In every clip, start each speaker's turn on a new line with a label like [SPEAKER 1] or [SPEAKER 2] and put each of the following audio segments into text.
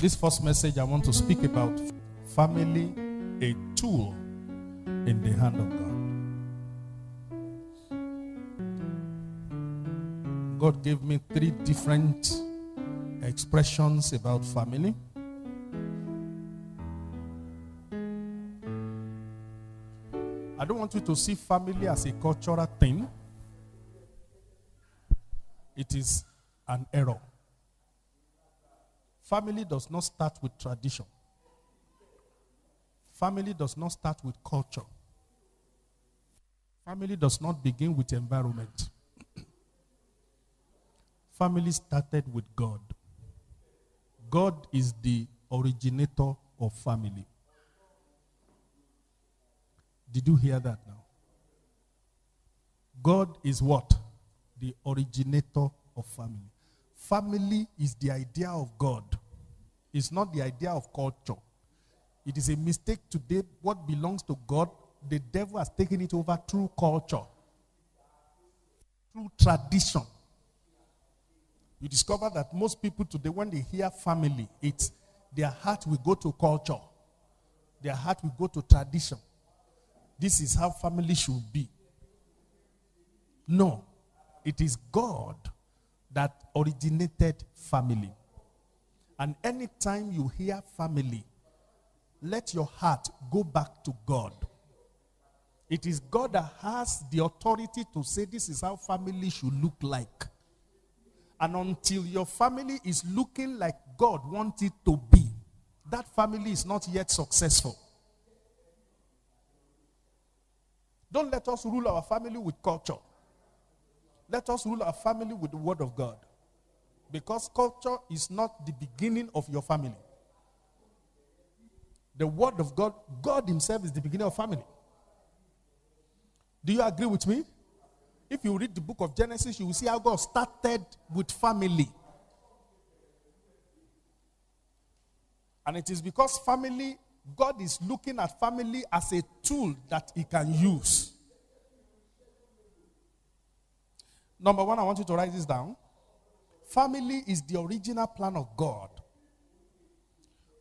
[SPEAKER 1] This first message, I want to speak about family, a tool in the hand of God. God gave me three different expressions about family. I don't want you to see family as a cultural thing. It is an error. Family does not start with tradition. Family does not start with culture. Family does not begin with environment. Family started with God. God is the originator of family. Did you hear that now? God is what? The originator of family. Family is the idea of God. It's not the idea of culture. It is a mistake today. What belongs to God, the devil has taken it over through culture, through tradition. You discover that most people today, when they hear family, it's their heart will go to culture, their heart will go to tradition. This is how family should be. No, it is God that originated family. And anytime you hear family, let your heart go back to God. It is God that has the authority to say this is how family should look like. And until your family is looking like God wants it to be, that family is not yet successful. Don't let us rule our family with culture. Let us rule our family with the word of God. Because culture is not the beginning of your family. The word of God, God Himself is the beginning of family. Do you agree with me? If you read the book of Genesis, you will see how God started with family. And it is because family, God is looking at family as a tool that He can use. Number one, I want you to write this down. Family is the original plan of God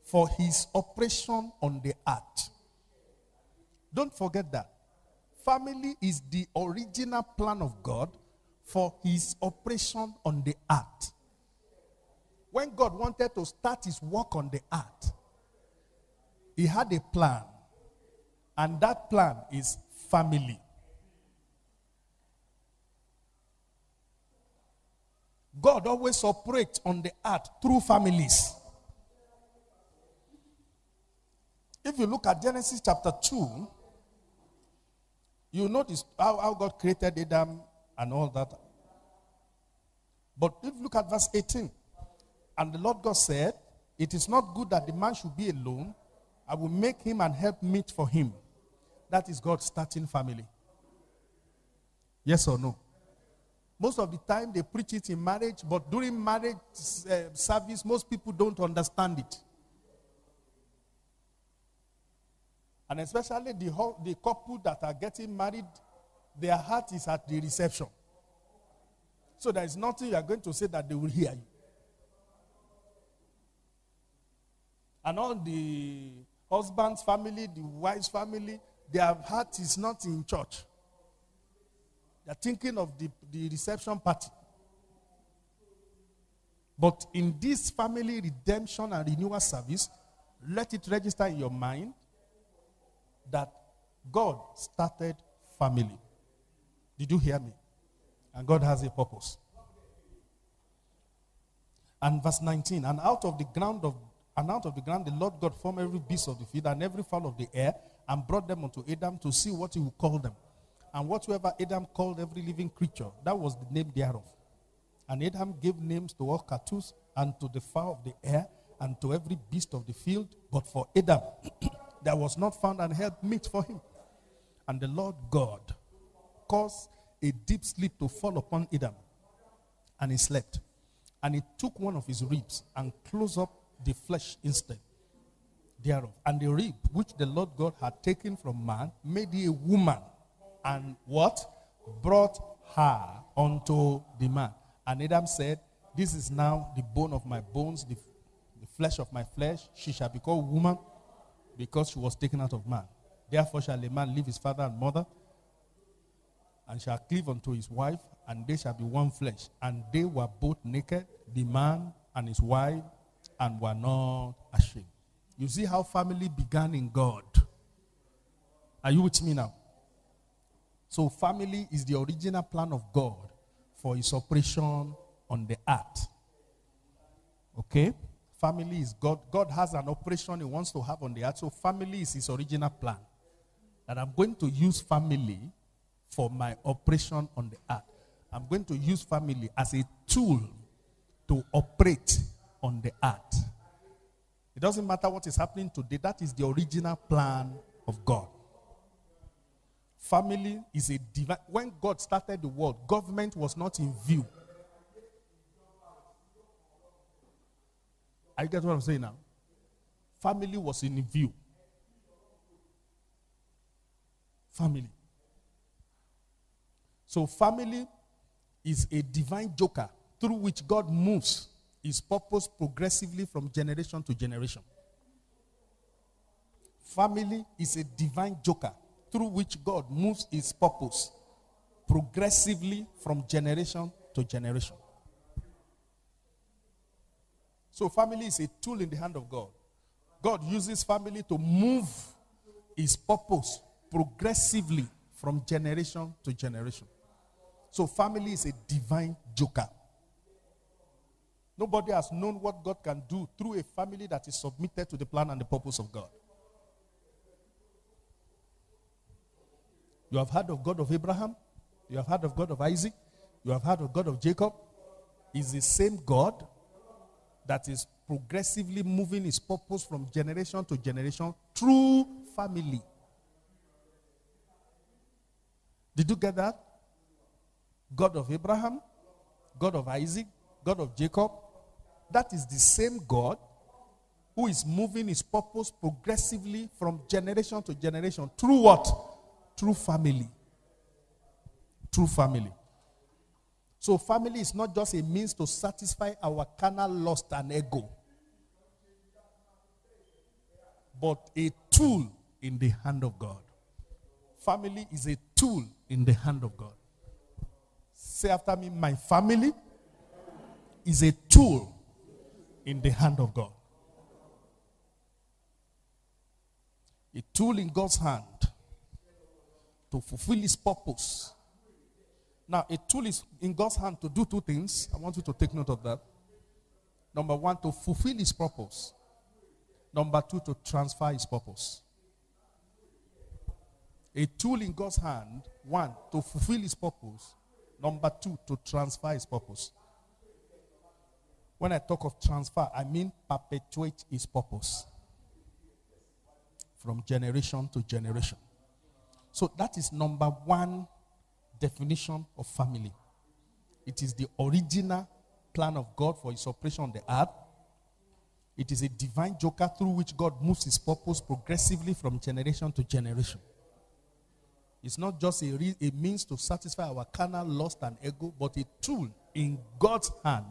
[SPEAKER 1] for his operation on the earth. Don't forget that. Family is the original plan of God for his operation on the earth. When God wanted to start his work on the earth, he had a plan. And that plan is family. God always operates on the earth through families. If you look at Genesis chapter 2, you notice how, how God created Adam and all that. But if you look at verse 18, and the Lord God said, It is not good that the man should be alone. I will make him and help meet for him. That is God's starting family. Yes or no? Most of the time they preach it in marriage, but during marriage uh, service, most people don't understand it. And especially the, whole, the couple that are getting married, their heart is at the reception. So there is nothing you are going to say that they will hear you. And all the husband's family, the wife's family, their heart is not in church. They're thinking of the, the reception party. But in this family redemption and renewal service, let it register in your mind that God started family. Did you hear me? And God has a purpose. And verse 19, and out of the ground of and out of the ground the Lord God formed every beast of the field and every fowl of the air and brought them unto Adam to see what he would call them. And whatsoever Adam called every living creature, that was the name thereof. And Adam gave names to all cattle and to the fowl of the air and to every beast of the field. But for Adam, there was not found an help meet for him. And the Lord God caused a deep sleep to fall upon Adam, and he slept. And he took one of his ribs and closed up the flesh instead thereof. And the rib which the Lord God had taken from man made he a woman and what? Brought her unto the man. And Adam said, This is now the bone of my bones, the, the flesh of my flesh, she shall be called woman because she was taken out of man. Therefore shall a man leave his father and mother and shall cleave unto his wife, and they shall be one flesh. And they were both naked, the man and his wife, and were not ashamed. You see how family began in God. Are you with me now? So, family is the original plan of God for his operation on the earth. Okay? Family is God. God has an operation he wants to have on the earth. So, family is his original plan. That I'm going to use family for my operation on the earth. I'm going to use family as a tool to operate on the earth. It doesn't matter what is happening today, that is the original plan of God. Family is a divine. When God started the world, government was not in view. I get what I'm saying now? Family was in view. Family. So, family is a divine joker through which God moves his purpose progressively from generation to generation. Family is a divine joker through which God moves his purpose progressively from generation to generation. So, family is a tool in the hand of God. God uses family to move his purpose progressively from generation to generation. So, family is a divine joker. Nobody has known what God can do through a family that is submitted to the plan and the purpose of God. You have heard of God of Abraham. You have heard of God of Isaac. You have heard of God of Jacob. Is the same God that is progressively moving his purpose from generation to generation through family. Did you get that? God of Abraham, God of Isaac, God of Jacob. That is the same God who is moving his purpose progressively from generation to generation through what? Through family. True family. So, family is not just a means to satisfy our carnal lust and ego, but a tool in the hand of God. Family is a tool in the hand of God. Say after me, my family is a tool in the hand of God. A tool in God's hand to fulfill his purpose. Now, a tool is in God's hand to do two things. I want you to take note of that. Number one, to fulfill his purpose. Number two, to transfer his purpose. A tool in God's hand, one, to fulfill his purpose. Number two, to transfer his purpose. When I talk of transfer, I mean perpetuate his purpose from generation to generation. So that is number one definition of family. It is the original plan of God for his operation on the earth. It is a divine joker through which God moves his purpose progressively from generation to generation. It's not just a, re- a means to satisfy our carnal lust and ego, but a tool in God's hand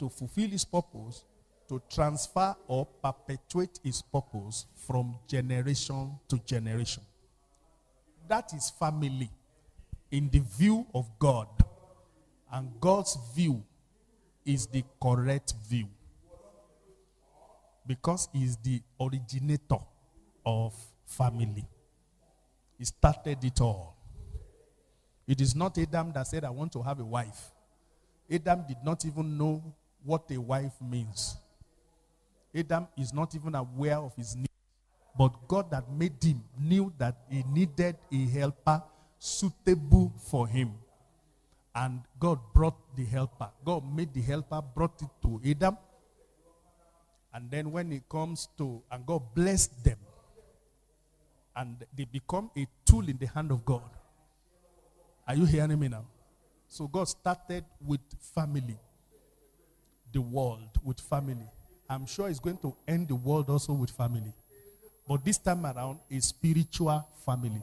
[SPEAKER 1] to fulfill his purpose, to transfer or perpetuate his purpose from generation to generation. That is family in the view of God. And God's view is the correct view. Because he is the originator of family. He started it all. It is not Adam that said, I want to have a wife. Adam did not even know what a wife means. Adam is not even aware of his need. But God that made him knew that he needed a helper suitable for him. And God brought the helper. God made the helper, brought it to Adam. And then when it comes to, and God blessed them. And they become a tool in the hand of God. Are you hearing me now? So God started with family, the world with family. I'm sure He's going to end the world also with family. But this time around, a spiritual family.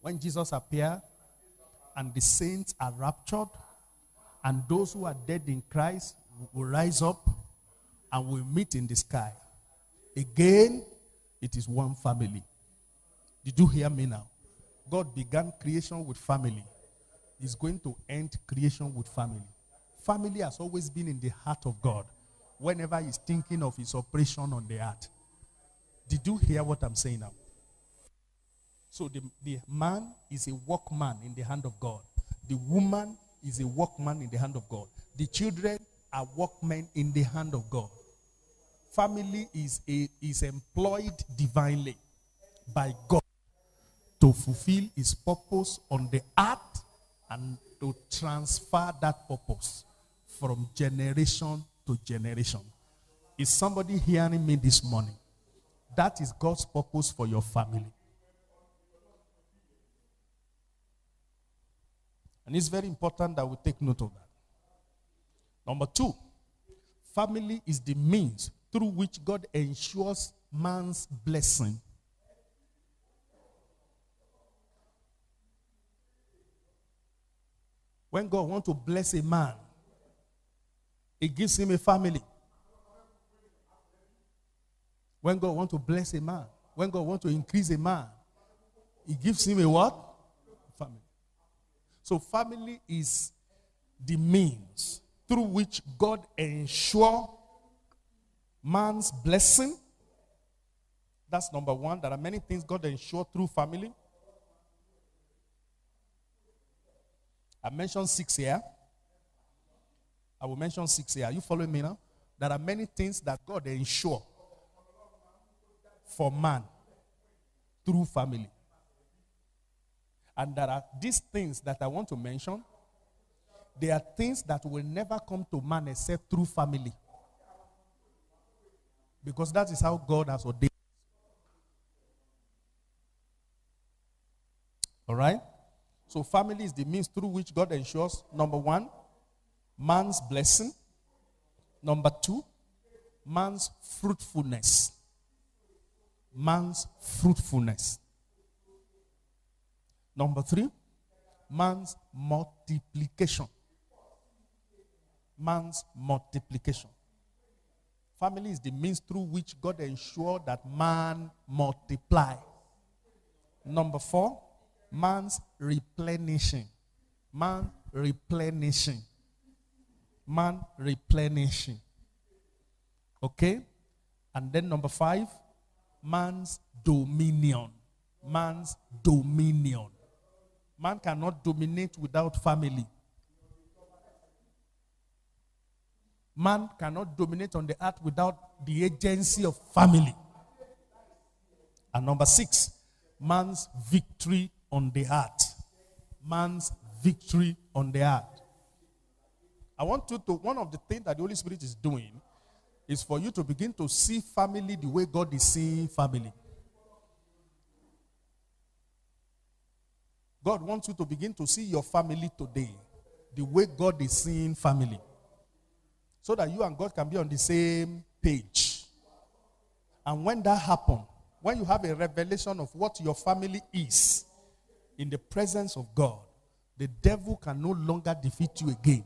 [SPEAKER 1] When Jesus appeared and the saints are raptured, and those who are dead in Christ will rise up and will meet in the sky. Again, it is one family. Did you hear me now? God began creation with family. He's going to end creation with family. Family has always been in the heart of God whenever he's thinking of his operation on the earth. Did you hear what I'm saying now? So the, the man is a workman in the hand of God. The woman is a workman in the hand of God. The children are workmen in the hand of God. Family is, a, is employed divinely by God to fulfill his purpose on the earth and to transfer that purpose from generation to generation. Is somebody hearing me this morning? That is God's purpose for your family. And it's very important that we take note of that. Number two, family is the means through which God ensures man's blessing. When God wants to bless a man, He gives him a family. When God wants to bless a man, when God wants to increase a man, He gives him a what? Family. So family is the means through which God ensure man's blessing. That's number one. There are many things God ensure through family. I mentioned six here. I will mention six here. Are you following me now? There are many things that God ensure for man through family. And there are these things that I want to mention. They are things that will never come to man except through family. Because that is how God has ordained. All right? So, family is the means through which God ensures number one, man's blessing. Number two, man's fruitfulness. Man's fruitfulness. Number three, man's multiplication. Man's multiplication. Family is the means through which God ensures that man multiply. Number four, man's replenishing. Man replenishing. Man replenishing. Okay? And then number five, man's dominion. Man's dominion. Man cannot dominate without family. Man cannot dominate on the earth without the agency of family. And number six, man's victory on the earth. Man's victory on the earth. I want you to, one of the things that the Holy Spirit is doing is for you to begin to see family the way God is seeing family. God wants you to begin to see your family today the way God is seeing family. So that you and God can be on the same page. And when that happens, when you have a revelation of what your family is in the presence of God, the devil can no longer defeat you again.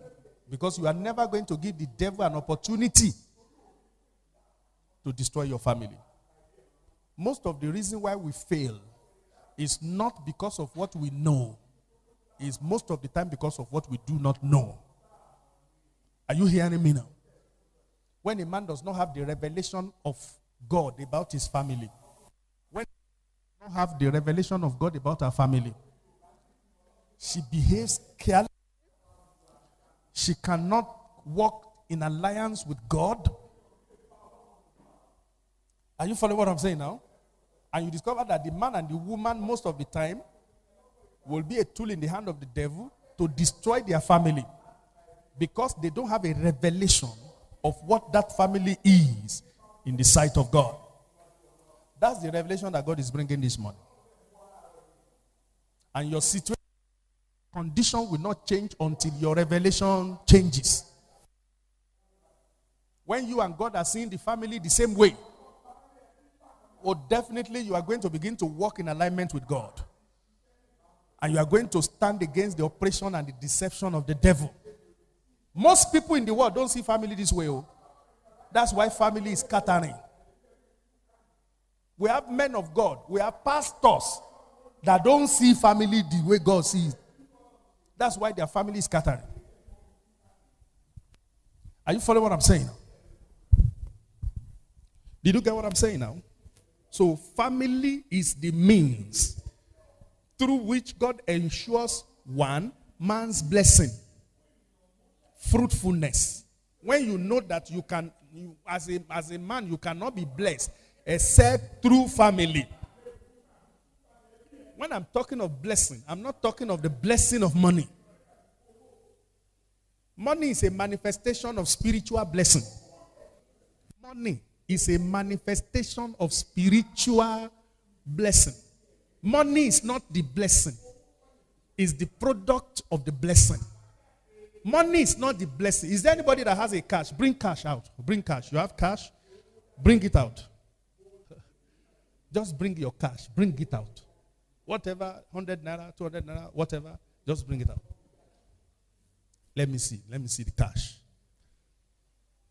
[SPEAKER 1] Because you are never going to give the devil an opportunity to destroy your family. Most of the reason why we fail is not because of what we know, is most of the time because of what we do not know. Are you hearing me now? When a man does not have the revelation of God about his family, when he does not have the revelation of God about her family, she behaves carelessly. She cannot walk in alliance with God. Are you following what I'm saying now? And you discover that the man and the woman, most of the time, will be a tool in the hand of the devil to destroy their family because they don't have a revelation of what that family is in the sight of God. That's the revelation that God is bringing this morning. And your situation, condition will not change until your revelation changes. When you and God are seeing the family the same way, well, definitely you are going to begin to walk in alignment with God. And you are going to stand against the oppression and the deception of the devil. Most people in the world don't see family this way. Oh. That's why family is scattering. We have men of God, we have pastors that don't see family the way God sees. That's why their family is scattering. Are you following what I'm saying? Did you get what I'm saying now? So, family is the means through which God ensures one man's blessing, fruitfulness. When you know that you can, you, as, a, as a man, you cannot be blessed except through family. When I'm talking of blessing, I'm not talking of the blessing of money. Money is a manifestation of spiritual blessing. Money is a manifestation of spiritual blessing. Money is not the blessing, it's the product of the blessing. Money is not the blessing. Is there anybody that has a cash? Bring cash out. Bring cash. You have cash? Bring it out. Just bring your cash. Bring it out. Whatever, 100 naira, 200 naira, whatever, just bring it out. Let me see. Let me see the cash.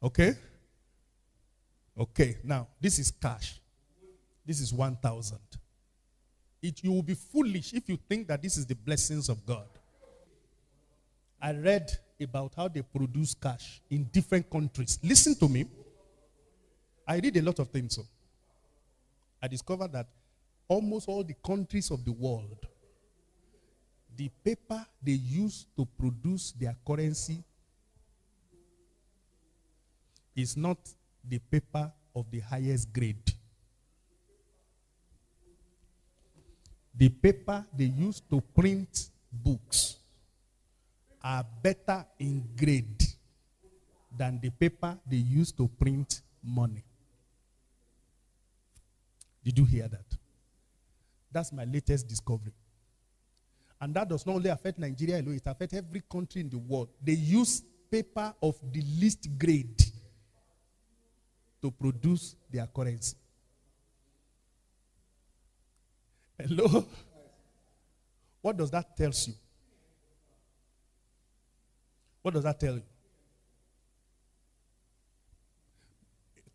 [SPEAKER 1] Okay? Okay, now this is cash. This is 1,000. It, you will be foolish if you think that this is the blessings of God. I read about how they produce cash in different countries. Listen to me. I read a lot of things. So I discovered that almost all the countries of the world, the paper they use to produce their currency is not the paper of the highest grade. The paper they use to print books are better in grade than the paper they use to print money. Did you hear that? That's my latest discovery. And that does not only affect Nigeria alone, it affects every country in the world. They use paper of the least grade to produce their currency. Hello? What does that tell you? What does that tell you?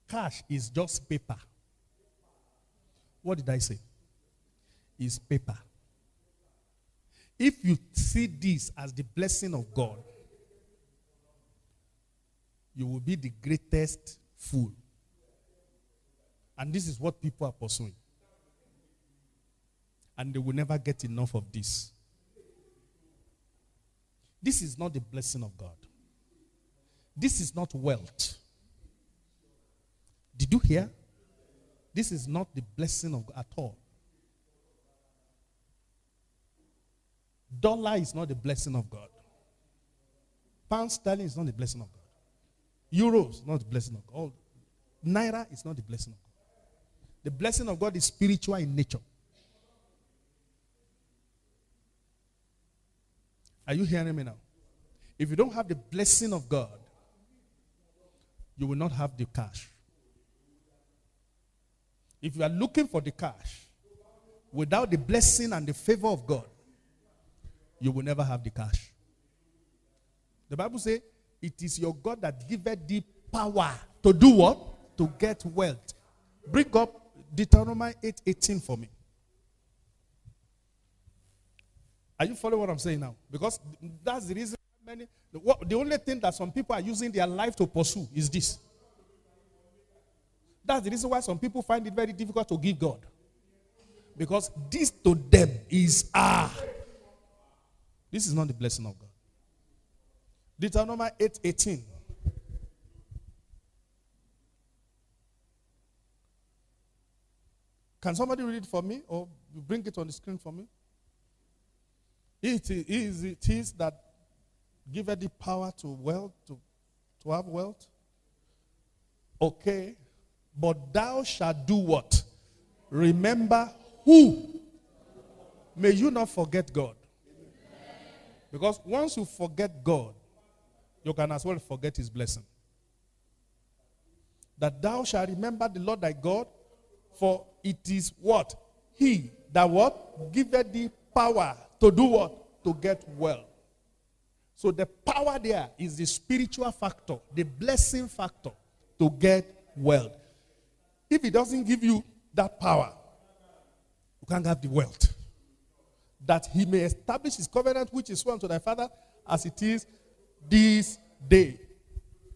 [SPEAKER 1] Cash is just paper. What did I say? Is paper. If you see this as the blessing of God, you will be the greatest fool. And this is what people are pursuing. And they will never get enough of this. This is not the blessing of God. This is not wealth. Did you hear? This is not the blessing of God at all. Dollar is not the blessing of God. Pound sterling is not the blessing of God. Euros not the blessing of God. Naira is not the blessing of God. The blessing of God is spiritual in nature. Are you hearing me now? If you don't have the blessing of God, you will not have the cash. If you are looking for the cash without the blessing and the favor of God, you will never have the cash. The Bible says, It is your God that giveth thee power to do what? To get wealth. Bring up Deuteronomy 8 18 for me. Are you following what I'm saying now? Because that's the reason many the, what, the only thing that some people are using their life to pursue is this. That's the reason why some people find it very difficult to give God. Because this to them is ah. This is not the blessing of God. Deuteronomy 8 18. Can somebody read it for me or bring it on the screen for me? It is, it is that giveth the power to wealth, to, to have wealth. Okay. But thou shalt do what? Remember who? May you not forget God. Because once you forget God, you can as well forget his blessing. That thou shalt remember the Lord thy God for it is what? He that what? Giveth thee power to do what? To get well. So the power there is the spiritual factor, the blessing factor. to get wealth. If he doesn't give you that power, you can't have the wealth. That he may establish his covenant, which is sworn to thy father, as it is this day.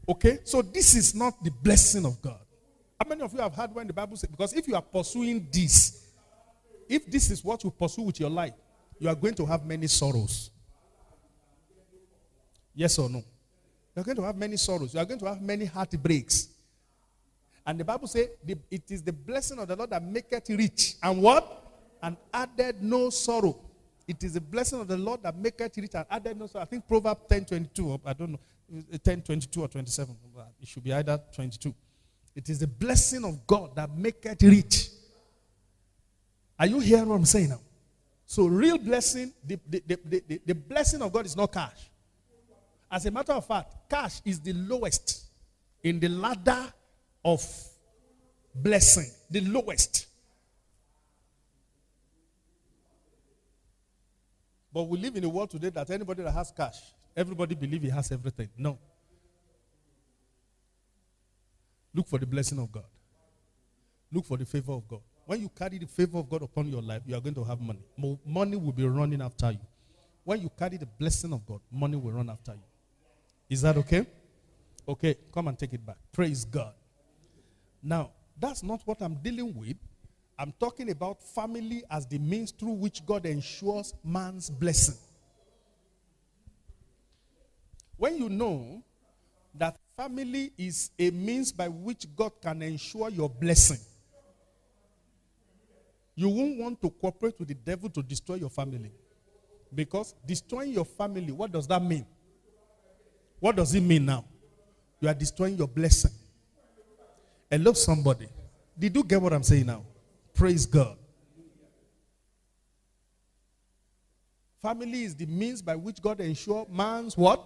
[SPEAKER 1] Okay? So this is not the blessing of God. How many of you have heard when the Bible says, because if you are pursuing this, if this is what you pursue with your life, you are going to have many sorrows. Yes or no? You are going to have many sorrows. You are going to have many heartbreaks. And the Bible says it is the blessing of the Lord that maketh rich. And what? And added no sorrow. It is the blessing of the Lord that maketh rich and added no sorrow. I think Proverbs 10 22, I don't know, 10 22 or 27. It should be either 22. It is the blessing of God that maketh rich. Are you hearing what I'm saying now? So, real blessing, the, the, the, the, blessing of God is not cash. As a matter of fact, cash is the lowest in the ladder of blessing. The lowest. But we live in a world today that anybody that has cash, everybody believe he has everything. No. Look for the blessing of God. Look for the favor of God. When you carry the favor of God upon your life, you are going to have money. Money will be running after you. When you carry the blessing of God, money will run after you. Is that okay? Okay, come and take it back. Praise God. Now, that's not what I'm dealing with. I'm talking about family as the means through which God ensures man's blessing. When you know that family is a means by which God can ensure your blessing, you won't want to cooperate with the devil to destroy your family. Because destroying your family, what does that mean? What does it mean now? You are destroying your blessing. And love somebody. Did you get what I'm saying now? Praise God. Family is the means by which God ensure man's what?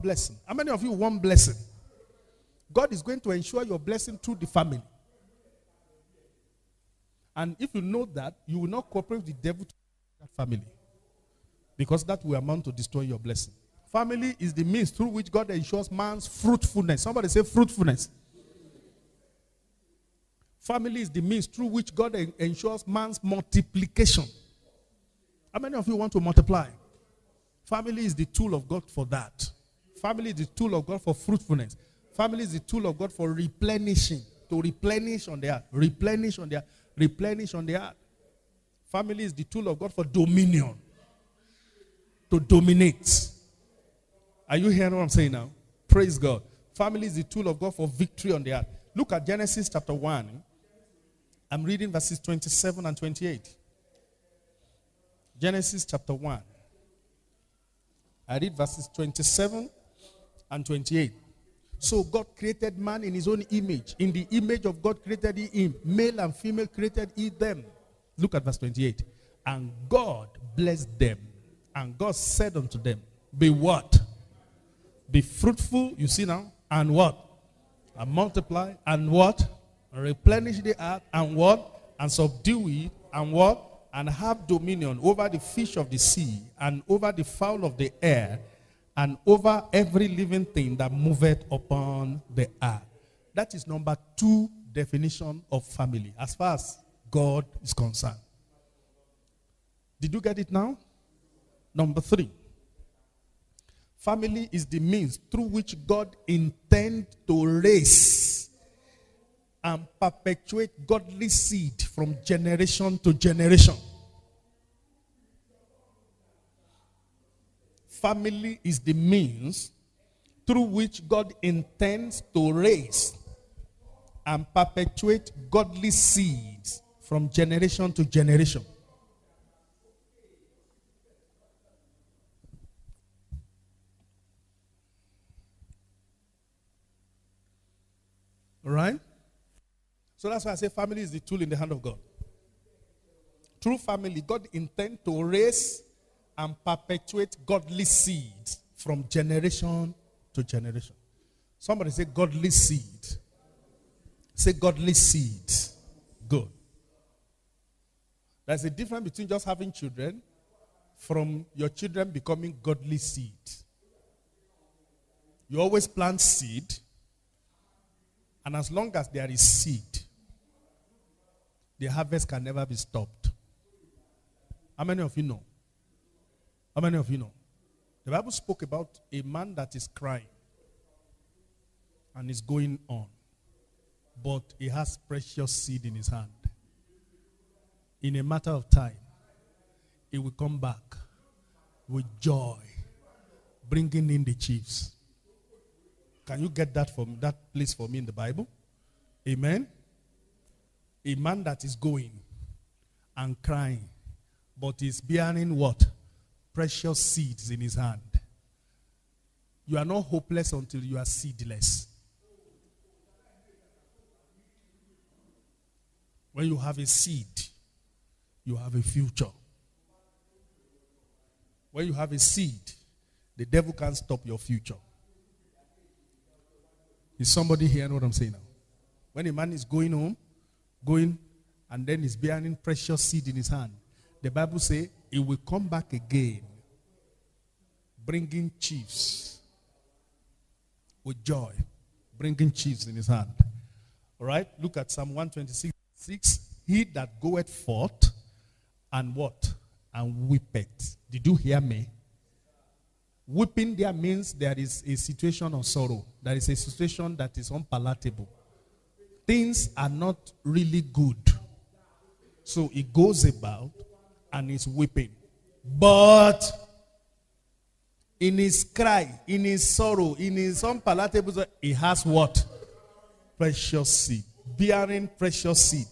[SPEAKER 1] Blessing. How many of you want blessing? God is going to ensure your blessing through the family. And if you know that, you will not cooperate with the devil to that family. Because that will amount to destroy your blessing. Family is the means through which God ensures man's fruitfulness. Somebody say fruitfulness. Family is the means through which God ensures man's multiplication. How many of you want to multiply? Family is the tool of God for that. Family is the tool of God for fruitfulness. Family is the tool of God for replenishing. To replenish on the earth. Replenish on the earth. Replenish on the earth. Family is the tool of God for dominion. To dominate. Are you hearing what I'm saying now? Praise God. Family is the tool of God for victory on the earth. Look at Genesis chapter 1. I'm reading verses 27 and 28. Genesis chapter 1. I read verses 27 and 28. So God created man in his own image. In the image of God created he him. Male and female created he them. Look at verse 28. And God blessed them. And God said unto them, Be what? Be fruitful, you see now, and what? And multiply, and what? And replenish the earth, and what? And subdue it, and what? And have dominion over the fish of the sea, and over the fowl of the air, and over every living thing that moveth upon the earth. That is number two definition of family, as far as God is concerned. Did you get it now? Number three. Family is the means through which God intends to raise and perpetuate godly seed from generation to generation. Family is the means through which God intends to raise and perpetuate godly seeds from generation to generation. All right? So that's why I say family is the tool in the hand of God. Through family, God intends to raise and perpetuate godly seeds from generation to generation. Somebody say godly seed. Say godly seed. Good. There's a difference between just having children from your children becoming godly seed. You always plant seed And as long as there is seed, the harvest can never be stopped. How many of you know? How many of you know? The Bible spoke about a man that is crying and is going on, but he has precious seed in his hand. In a matter of time, he will come back with joy, bringing in the chiefs. Can you get that from that place for me in the Bible? Amen. A man that is going and crying, but is bearing what? Precious seeds in his hand. You are not hopeless until you are seedless. When you have a seed, you have a future. When you have a seed, the devil can't stop your future. Is somebody hearing what I'm saying now? When a man is going home, going, and then he's bearing precious seed in his hand, the Bible says he will come back again, bringing chiefs with joy, bringing chiefs in his hand. All right, look at Psalm 126 6. He that goeth forth and what? And weepeth. Did you hear me? Weeping there means there is a situation of sorrow. There is a situation that is unpalatable. Things are not really good. So he goes about and is weeping. But in his cry, in his sorrow, in his unpalatable, he has what? Precious seed. Bearing precious seed.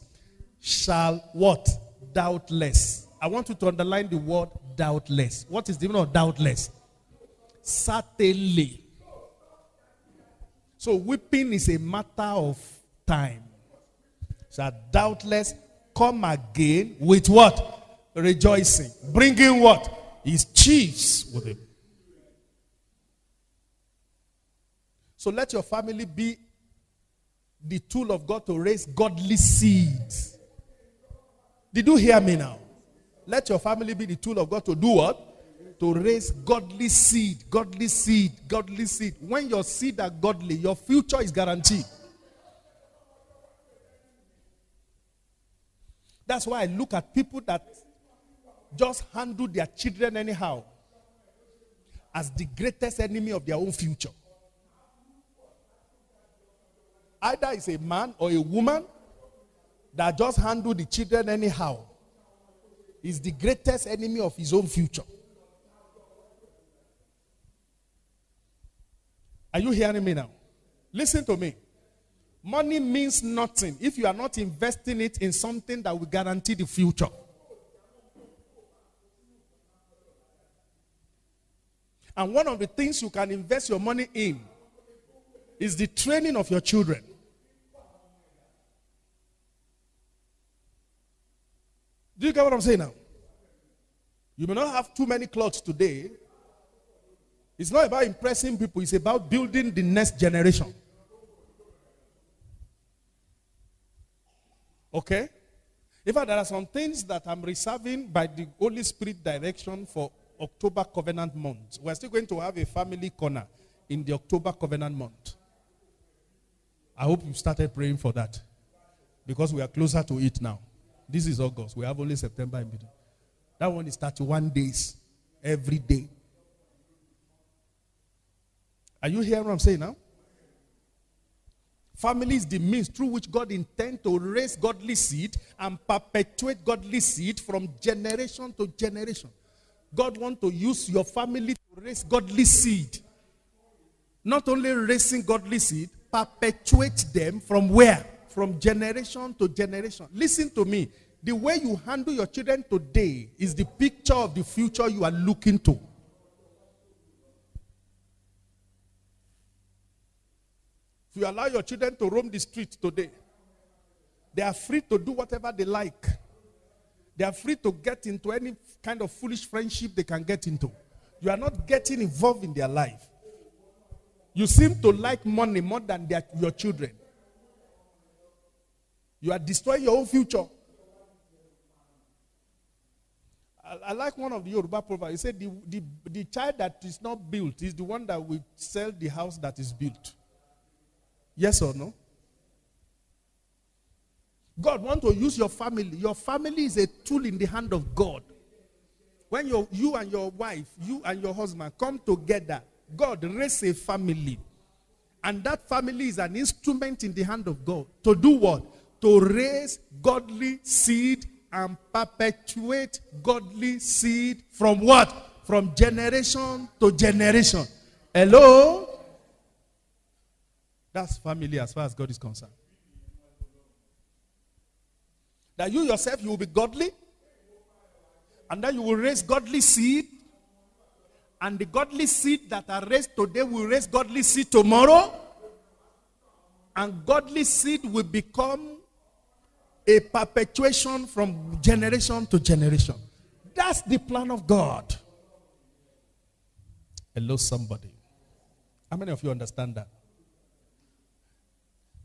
[SPEAKER 1] Shall what? Doubtless. I want you to underline the word doubtless. What is the meaning of doubtless? Certainly. So weeping is a matter of time. Shall doubtless come again with what? Rejoicing. Bringing what? His chiefs with him. So let your family be the tool of God to raise godly seeds. Did you hear me now? Let your family be the tool of God to do what? to raise godly seed, godly seed, godly seed. When your seed are godly, your future is guaranteed. That's why I look at people that just handle their children anyhow as the greatest enemy of their own future. Either it's a man or a woman that just handle the children anyhow is the greatest enemy of his own future. Are you hearing me now? Listen to me. Money means nothing if you are not investing it in something that will guarantee the future. And one of the things you can invest your money in is the training of your children. Do you get what I'm saying now? You may not have too many clothes today, it's not about impressing people, it's about building the next generation. Okay? In fact, there are some things that I'm reserving by the Holy Spirit direction for October Covenant month. We're still going to have a family corner in the October Covenant month. I hope you started praying for that because we are closer to it now. This is August. We have only September in between. That one is 31 days every day. Are you hearing what I'm saying now? Family is the means through which God intends to raise godly seed and perpetuate godly seed from generation to generation. God wants to use your family to raise godly seed. Not only raising godly seed, perpetuate them from where? From generation to generation. Listen to me. The way you handle your children today is the picture of the future you are looking to. If you allow your children to roam the streets today, they are free to do whatever they like. They are free to get into any kind of foolish friendship they can get into. You are not getting involved in their life. You seem to like money more than their, your children. You are destroying your own future. I, I like one of the Yoruba proverbs. He said, the, the, the child that is not built is the one that will sell the house that is built. Yes or no? God want to use your family. Your family is a tool in the hand of God. When you you and your wife, you and your husband come together, God raise a family. And that family is an instrument in the hand of God. To do what? To raise godly seed and perpetuate godly seed from what? From generation to generation. Hello? That's family as far as God is concerned. That you yourself, you will be godly. And then you will raise godly seed. And the godly seed that are raised today will raise godly seed tomorrow. And godly seed will become a perpetuation from generation to generation. That's the plan of God. Hello, somebody. How many of you understand that?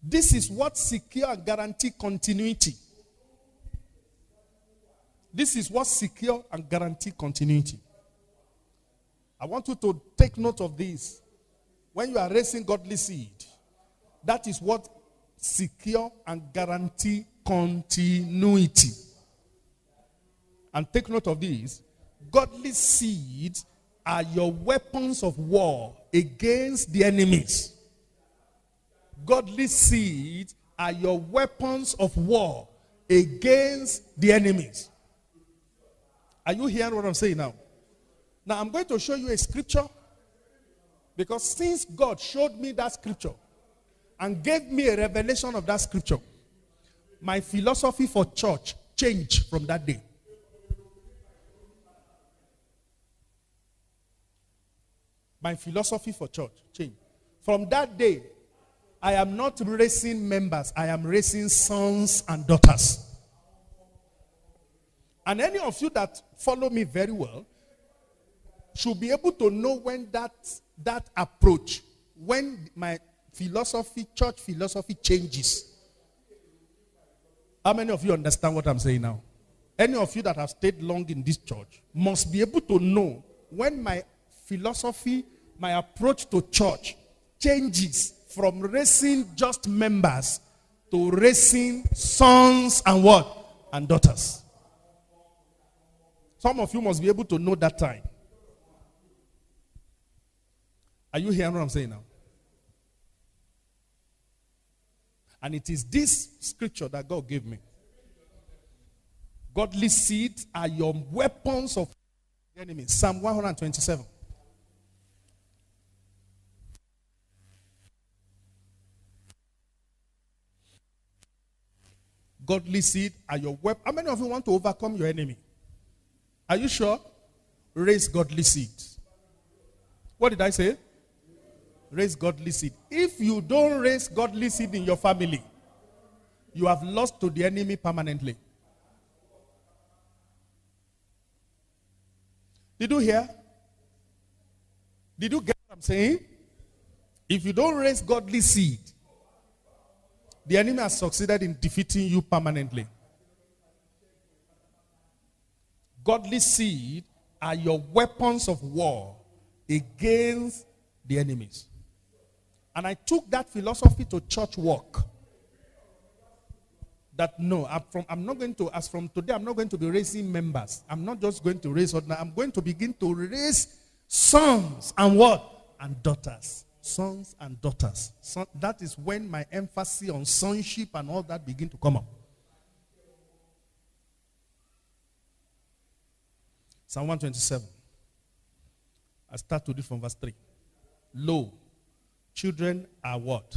[SPEAKER 1] This is what secure and guarantee continuity. This is what secure and guarantee continuity. I want you to take note of this. When you are raising godly seed, that is what secure and guarantee continuity. And take note of this. Godly seeds are your weapons of war against the enemies godly seeds are your weapons of war against the enemies. Are you hearing what I'm saying now? Now, I'm going to show you a scripture because since God showed me that scripture and gave me a revelation of that scripture, my philosophy for church changed from that day. My philosophy for church changed. From that day, I am not raising members, I am raising sons and daughters. And any of you that follow me very well should be able to know when that, that approach, when my philosophy, church philosophy changes. How many of you understand what I'm saying now? Any of you that have stayed long in this church must be able to know when my philosophy, my approach to church changes from raising just members to raising sons and what? And daughters. Some of you must be able to know that time. Are you hearing what I'm saying now? And it is this scripture that God gave me. Godly seeds are your weapons of the enemy. Psalm 127. godly seed are your weapon. How many of you want to overcome your enemy? Are you sure? Raise godly seed. What did I say? Raise godly seed. If you don't raise godly seed in your family, you have lost to the enemy permanently. Did you hear? Did you get what I'm saying? If you don't raise godly seed, the enemy has succeeded in defeating you permanently. Godly seed are your weapons of war against the enemies. And I took that philosophy to church work. That no, I'm, from, I'm not going to, as from today, I'm not going to be raising members. I'm not just going to raise, I'm going to begin to raise sons and what? And daughters sons and daughters. That is when my emphasis on sonship and all that begin to come up. Psalm 127. I start to read from verse 3. Lo, children are what?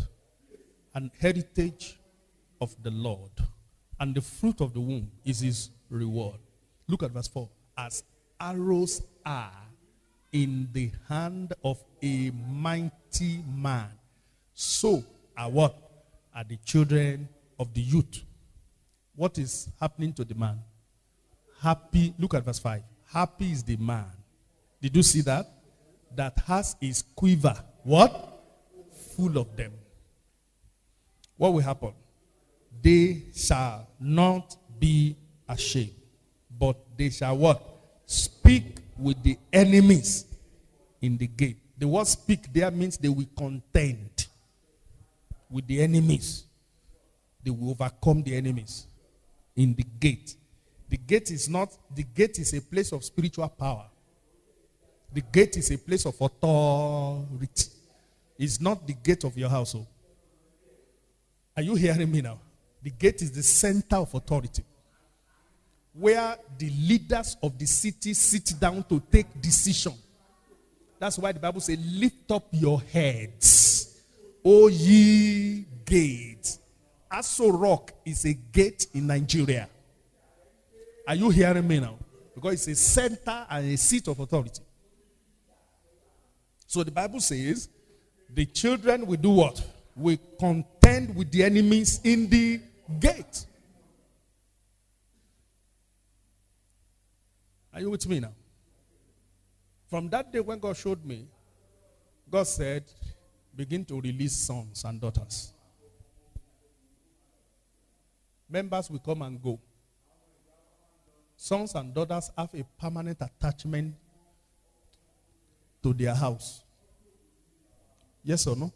[SPEAKER 1] An heritage of the Lord, and the fruit of the womb is his reward. Look at verse 4. As arrows are in the hand of a mighty man. So are what? Are the children of the youth. What is happening to the man? Happy, look at verse 5. Happy is the man. Did you see that? That has his quiver. What? Full of them. What will happen? They shall not be ashamed, but they shall what? Speak with the enemies in the gate. The word speak there means they will contend with the enemies. they will overcome the enemies in the gate. The gate is not, the gate is a place of spiritual power. The gate is a place of authority. It's not the gate of your household. Oh. Are you hearing me now? The gate is the center of authority where the leaders of the city sit down to take decision. That's why the Bible says, Lift up your heads, O ye gates. Aso Rock is a gate in Nigeria. Are you hearing me now? Because it's a center and a seat of authority. So the Bible says, the children will do what? Will contend with the enemies in the gate. Are you with me now? From that day when God showed me, God said, begin to release sons and daughters. Members will come and go. Sons and daughters have a permanent attachment to their house. Yes or no?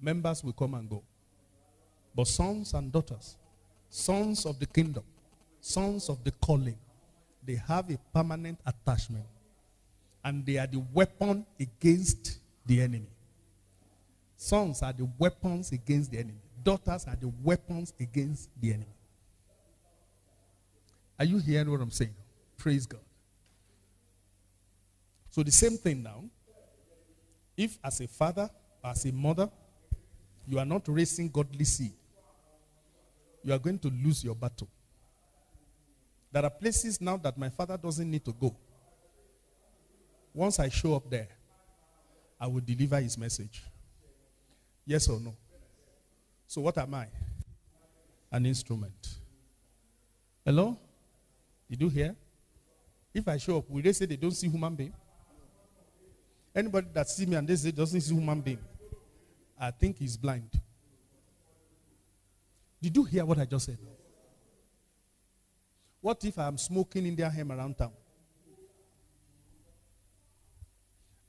[SPEAKER 1] Members will come and go. But sons and daughters, sons of the kingdom, sons of the calling, they have a permanent attachment. And they are the weapon against the enemy. Sons are the weapons against the enemy. Daughters are the weapons against the enemy. Are you hearing what I'm saying? Praise God. So the same thing now. If as a father, as a mother, you are not raising godly seed, you are going to lose your battle. There are places now that my father doesn't need to go. Once I show up there, I will deliver his message. Yes or no? So, what am I? An instrument. Hello? Did you hear? If I show up, will they say they don't see human being? Anybody that see me and they say doesn't see human being, I think he's blind. Did you hear what I just said? What if I'm smoking Indian hemp around town?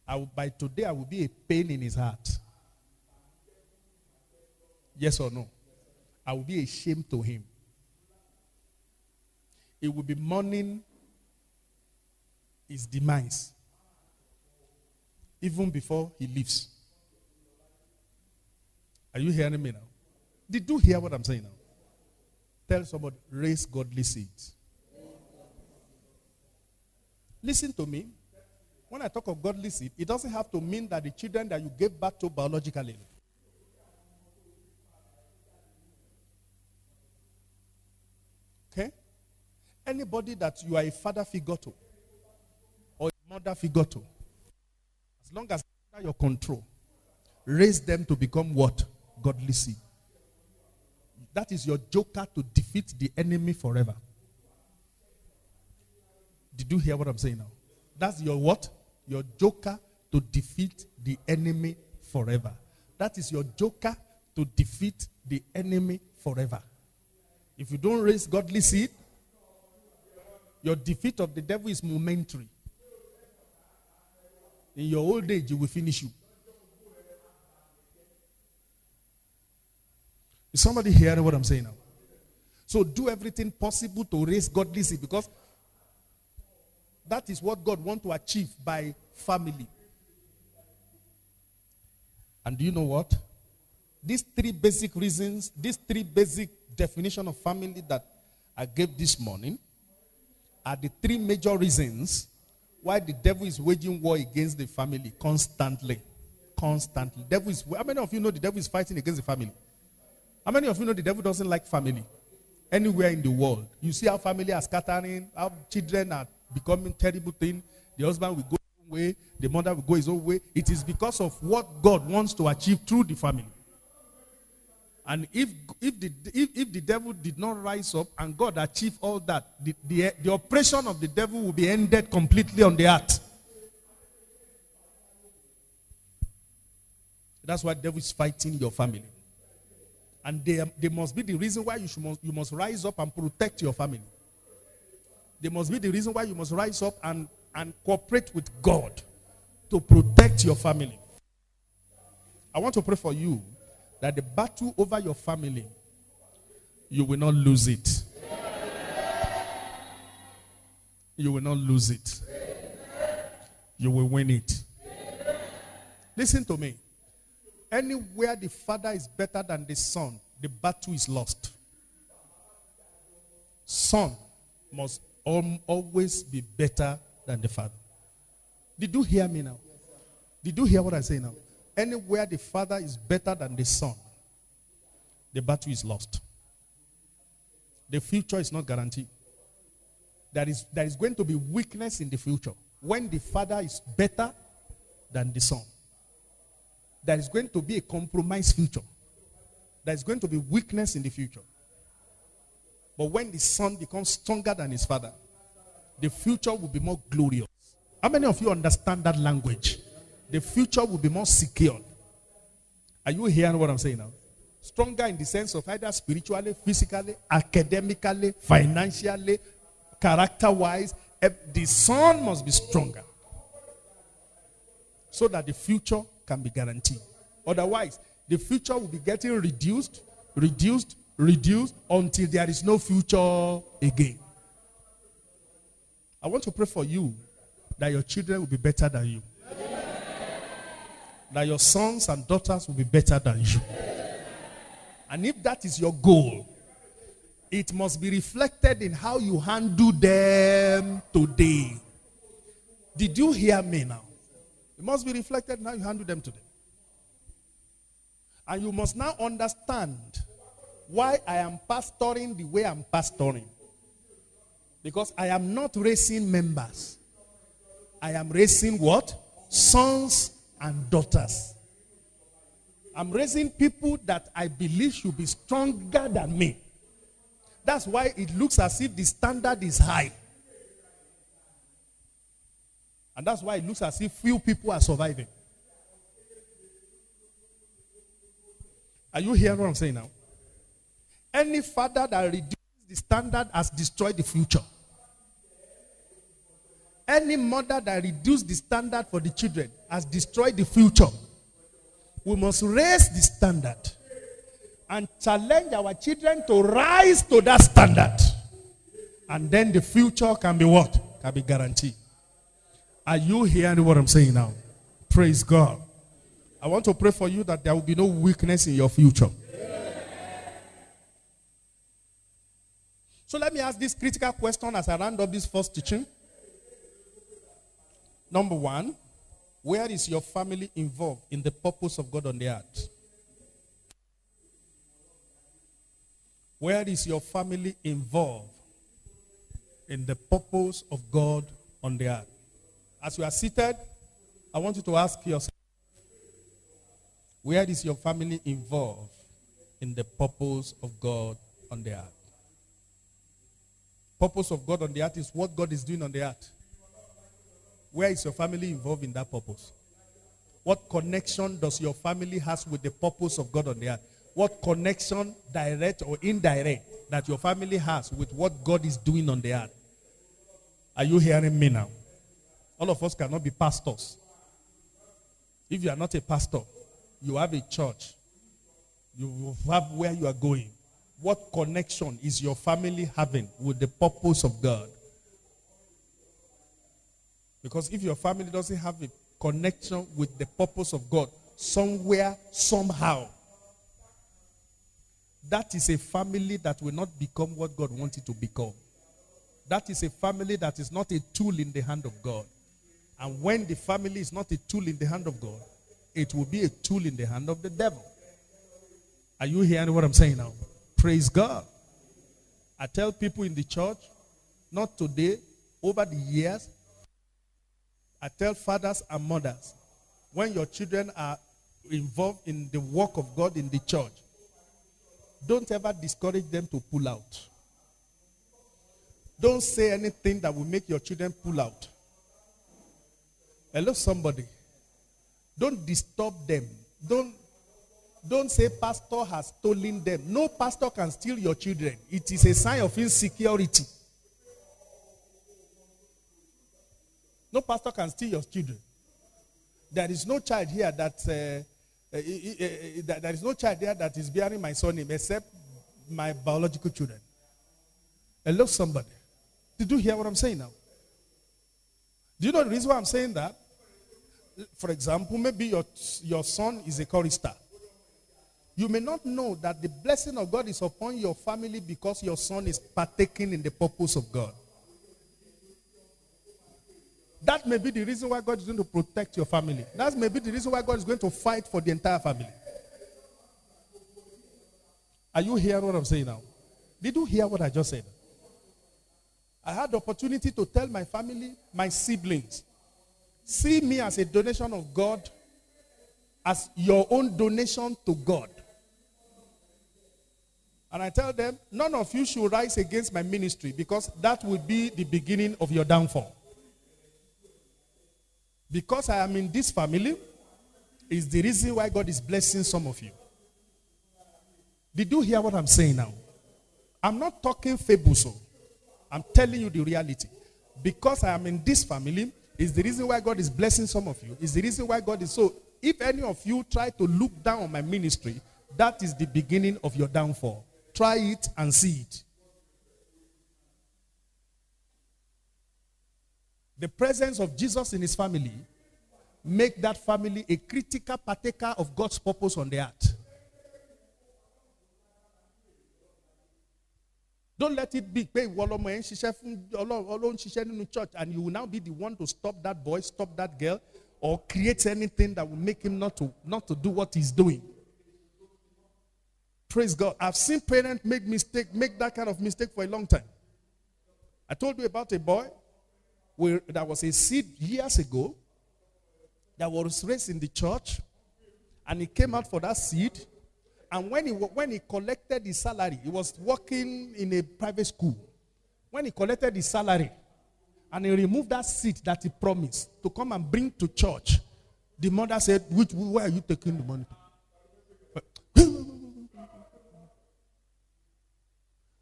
[SPEAKER 1] I will, by today, I will be a pain in his heart. Yes or no? I will be a shame to him. It will be mourning his demise even before he leaves. Are you hearing me now? Did you hear what I'm saying now? Tell somebody, raise godly seeds. Listen to me. When I talk of godly seed, it doesn't have to mean that the children that you gave birth to biologically. Okay? Anybody that you are a father figure to or a mother figure to, as long as under your control, raise them to become what? Godly seed. That is your joker to defeat the enemy forever. Did you hear what I'm saying now? That's your what? Your joker to defeat the enemy forever. That is your joker to defeat the enemy forever. If you don't raise godly seed, your defeat of the devil is momentary. In your old age, it will finish you. Is somebody hearing what I'm saying now? So do everything possible to raise godly seed because that is what God wants to achieve by family. And do you know what? These three basic reasons, these three basic definition of family that I gave this morning are the three major reasons why the devil is waging war against the family constantly. Constantly. Devil is how many of you know the devil is fighting against the family? How many of you know the devil doesn't like family? Anywhere in the world. You see how family are scattering, how children are becoming terrible thing. The husband will go his own way, the mother will go his own way. It is because of what God wants to achieve through the family. And if, if, the, if, if the devil did not rise up and God achieve all that, the, the, the operation of the devil will be ended completely on the earth. That's why the devil is fighting your family. And they, they must be the reason why you, should, you must rise up and protect your family. They must be the reason why you must rise up and, and cooperate with God to protect your family. I want to pray for you that the battle over your family, you will not lose it. You will not lose it. You will win it. Listen to me. Anywhere the father is better than the son, the battle is lost. Son must always be better than the father. Did you hear me now? Did you hear what I say now? Anywhere the father is better than the son, the battle is lost. The future is not guaranteed. There is, there is going to be weakness in the future when the father is better than the son. There is going to be a compromised future. There is going to be weakness in the future. But when the son becomes stronger than his father, the future will be more glorious. How many of you understand that language? The future will be more secure. Are you hearing what I'm saying now? Stronger in the sense of either spiritually, physically, academically, financially, character wise. Eh, the son must be stronger so that the future can be guaranteed. Otherwise, the future will be getting reduced, reduced, reduced until there is no future again. I want to pray for you that your children will be better than you. That your sons and daughters will be better than you. And if that is your goal, it must be reflected in how you handle them today. Did you hear me now? It must be reflected in how you handle them today. And you must now understand why I am pastoring the way I'm pastoring. Because I am not raising members. I am raising what? Sons and daughters. I'm raising people that I believe should be stronger than me. That's why it looks as if the standard is high. And that's why it looks as if few people are surviving. Are you hearing what I'm saying now? Any father that reduces the standard has destroyed the future. Any mother that reduces the standard for the children has destroyed the future. We must raise the standard and challenge our children to rise to that standard. And then the future can be what? Can be guaranteed. Are you hearing what I'm saying now? Praise God. I want to pray for you that there will be no weakness in your future. So let me ask this critical question as I round up this first teaching. Number one, where is your family involved in the purpose of God on the earth? Where is your family involved in the purpose of God on the earth? As you are seated, I want you to ask yourself, where is your family involved in the purpose of God on the earth? Purpose of God on the earth is what God is doing on the earth. Where is your family involved in that purpose? What connection does your family has with the purpose of God on the earth? What connection, direct or indirect, that your family has with what God is doing on the earth? Are you hearing me now? All of us cannot be pastors. If you are not a pastor, you have a church, you have where you are going. What connection is your family having with the purpose of God? Because if your family doesn't have a connection with the purpose of God, somewhere, somehow, that is a family that will not become what God wanted to become. That is a family that is not a tool in the hand of God. And when the family is not a tool in the hand of God, it will be a tool in the hand of the devil. Are you hearing what I'm saying now? Praise God. I tell people in the church, not today, over the years, I tell fathers and mothers, when your children are involved in the work of God in the church, don't ever discourage them to pull out. Don't say anything that will make your children pull out. Hello, somebody. Don't disturb them. Don't, don't say pastor has stolen them. No pastor can steal your children. It is a sign of insecurity. No pastor can steal your children. There is no child here that uh, uh, uh, uh, there is no child there that is bearing my surname except my biological children. Hello, somebody. Did you hear what I'm saying now? Do you know the reason why I'm saying that? For example, maybe your, your son is a chorister. You may not know that the blessing of God is upon your family because your son is partaking in the purpose of God. That may be the reason why God is going to protect your family. That may be the reason why God is going to fight for the entire family. Are you hearing what I'm saying now? Did you hear what I just said? I had the opportunity to tell my family, my siblings, see me as a donation of God, as your own donation to God. And I tell them, none of you should rise against my ministry because that will be the beginning of your downfall. Because I am in this family, is the reason why God is blessing some of you. Did you hear what I'm saying now? I'm not talking fables. Oh. I'm telling you the reality. Because I am in this family, is the reason why God is blessing some of you. Is the reason why God is so. If any of you try to look down on my ministry, that is the beginning of your downfall. Try it and see it. The presence of Jesus in his family make that family a critical partaker of God's purpose on the earth. Don't let it be pé ìwọ lọmọ ẹ̀ ń ṣiṣẹ́ ṣiṣẹ́ nínú church and you will now be the one to stop that boy, stop that girl, or create anything that will make him not to, not to do what he's doing. Praise God. I've seen parents make mistake, make that kind of mistake for a long time. I told you about a boy where there was a seed years ago that was raised in the church, and he came out for that seed and when he, when he collected his salary, he was working in a private school. When he collected his salary and he removed that seed that he promised to come and bring to church, the mother said, Which, Where are you taking the money?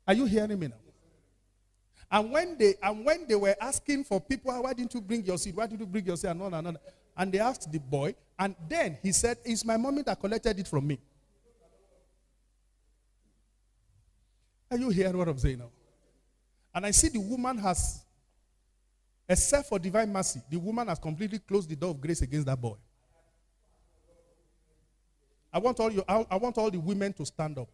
[SPEAKER 1] Are you hearing me now? And when they and when they were asking for people, ah, why didn't you bring your seed? Why did you bring your seed? And on and on. And they asked the boy, and then he said, It's my mommy that collected it from me. Are you hearing what I'm saying now? And I see the woman has, except for divine mercy, the woman has completely closed the door of grace against that boy. I want all you, I, I want all the women to stand up.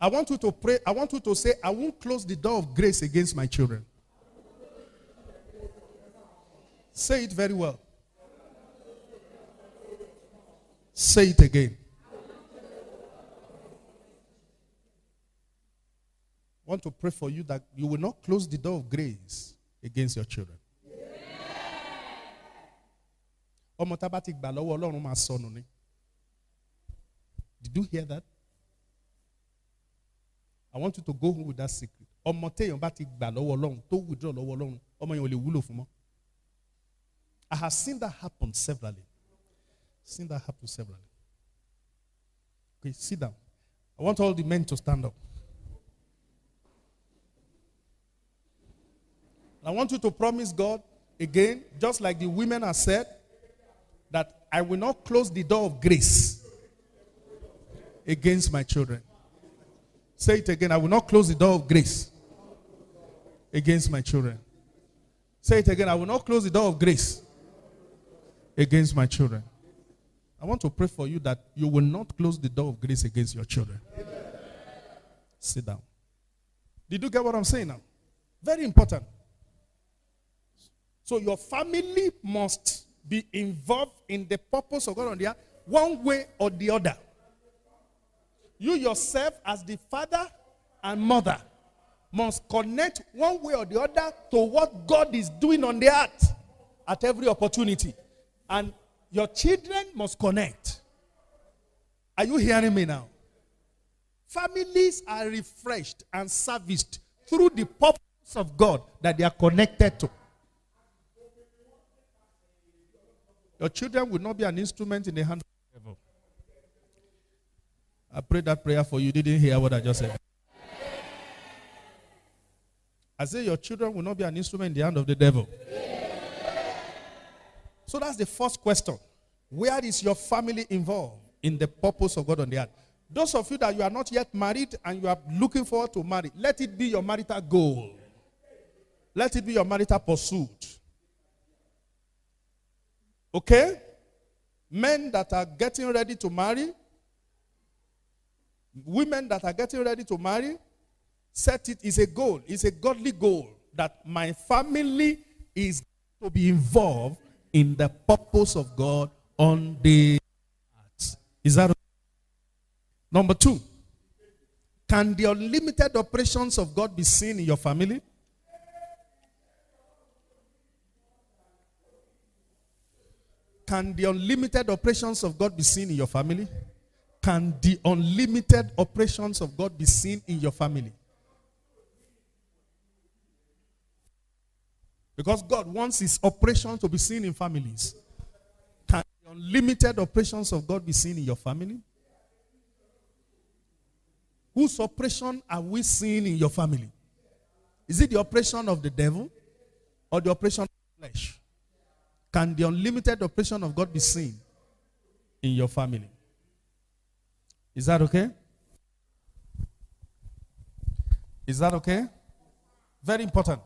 [SPEAKER 1] I want you to pray. I want you to say, I won't close the door of grace against my children. Say it very well. Say it again. I want to pray for you that you will not close the door of grace against your children. Did you hear that? I want you to go home with that secret. ọmọ téèyàn bá ti gbà lọ́wọ́ ọlọ́run tó withdraw lọ́wọ́ ọlọ́run ọmọ yẹn ò lè wúlò fún mọ́. I have seen that happen severally. Seen that happen severally. Okay, sit down. I want all the men to stand up. I want you to promise God again, just like the women have said, that I will not close the door of grace against my children. Say it again. I will not close the door of grace against my children. Say it again. I will not close the door of grace against my children. I want to pray for you that you will not close the door of grace against your children. Amen. Sit down. Did you get what I'm saying now? Very important. So your family must be involved in the purpose of God on the earth, one way or the other. You yourself, as the father and mother, must connect one way or the other to what God is doing on the earth at every opportunity. And your children must connect. Are you hearing me now? Families are refreshed and serviced through the purpose of God that they are connected to. Your children will not be an instrument in the hand of. I prayed that prayer for you. Didn't hear what I just said. I say your children will not be an instrument in the hand of the devil. So that's the first question. Where is your family involved in the purpose of God on the earth? Those of you that you are not yet married and you are looking forward to marry, let it be your marital goal. Let it be your marital pursuit. Okay? Men that are getting ready to marry, women that are getting ready to marry, set it is a goal. It's a godly goal that my family is to be involved in the purpose of God on the earth. Is that? Number two, can the unlimited operations of God be seen in your family? Can the unlimited operations of God be seen in your family? Can the unlimited operations of God be seen in your family? Because God wants his operations to be seen in families. Can the unlimited operations of God be seen in your family? Whose operation are we seeing in your family? Is it the operation of the devil or the operation of the flesh? Can the unlimited operation of God be seen in your family? Is that okay? Is that okay? Very important.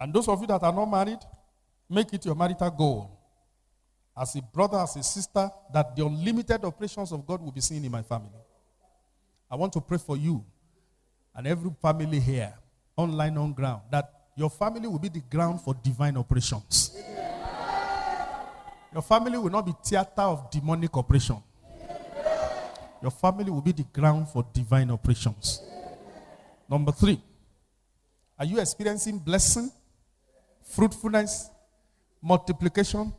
[SPEAKER 1] And those of you that are not married, make it your marital goal. As a brother, as a sister, that the unlimited operations of God will be seen in my family. I want to pray for you and every family here, online, on ground, that your family will be the ground for divine operations. Your family will not be theater of demonic operation. Your family will be the ground for divine operations. Number three, are you experiencing blessing, fruitfulness, multiplication,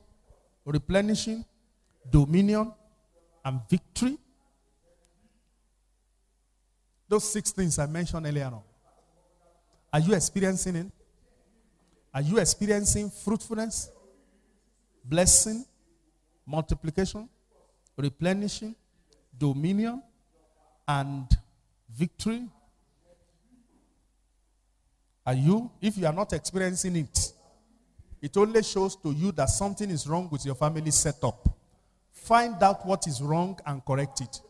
[SPEAKER 1] replenishing, dominion, and victory? Those six things I mentioned earlier on. Are you experiencing it? Are you experiencing fruitfulness, blessing, multiplication, replenishing, dominion, and victory? Are you? If you are not experiencing it, it only shows to you that something is wrong with your family setup. Find out what is wrong and correct it.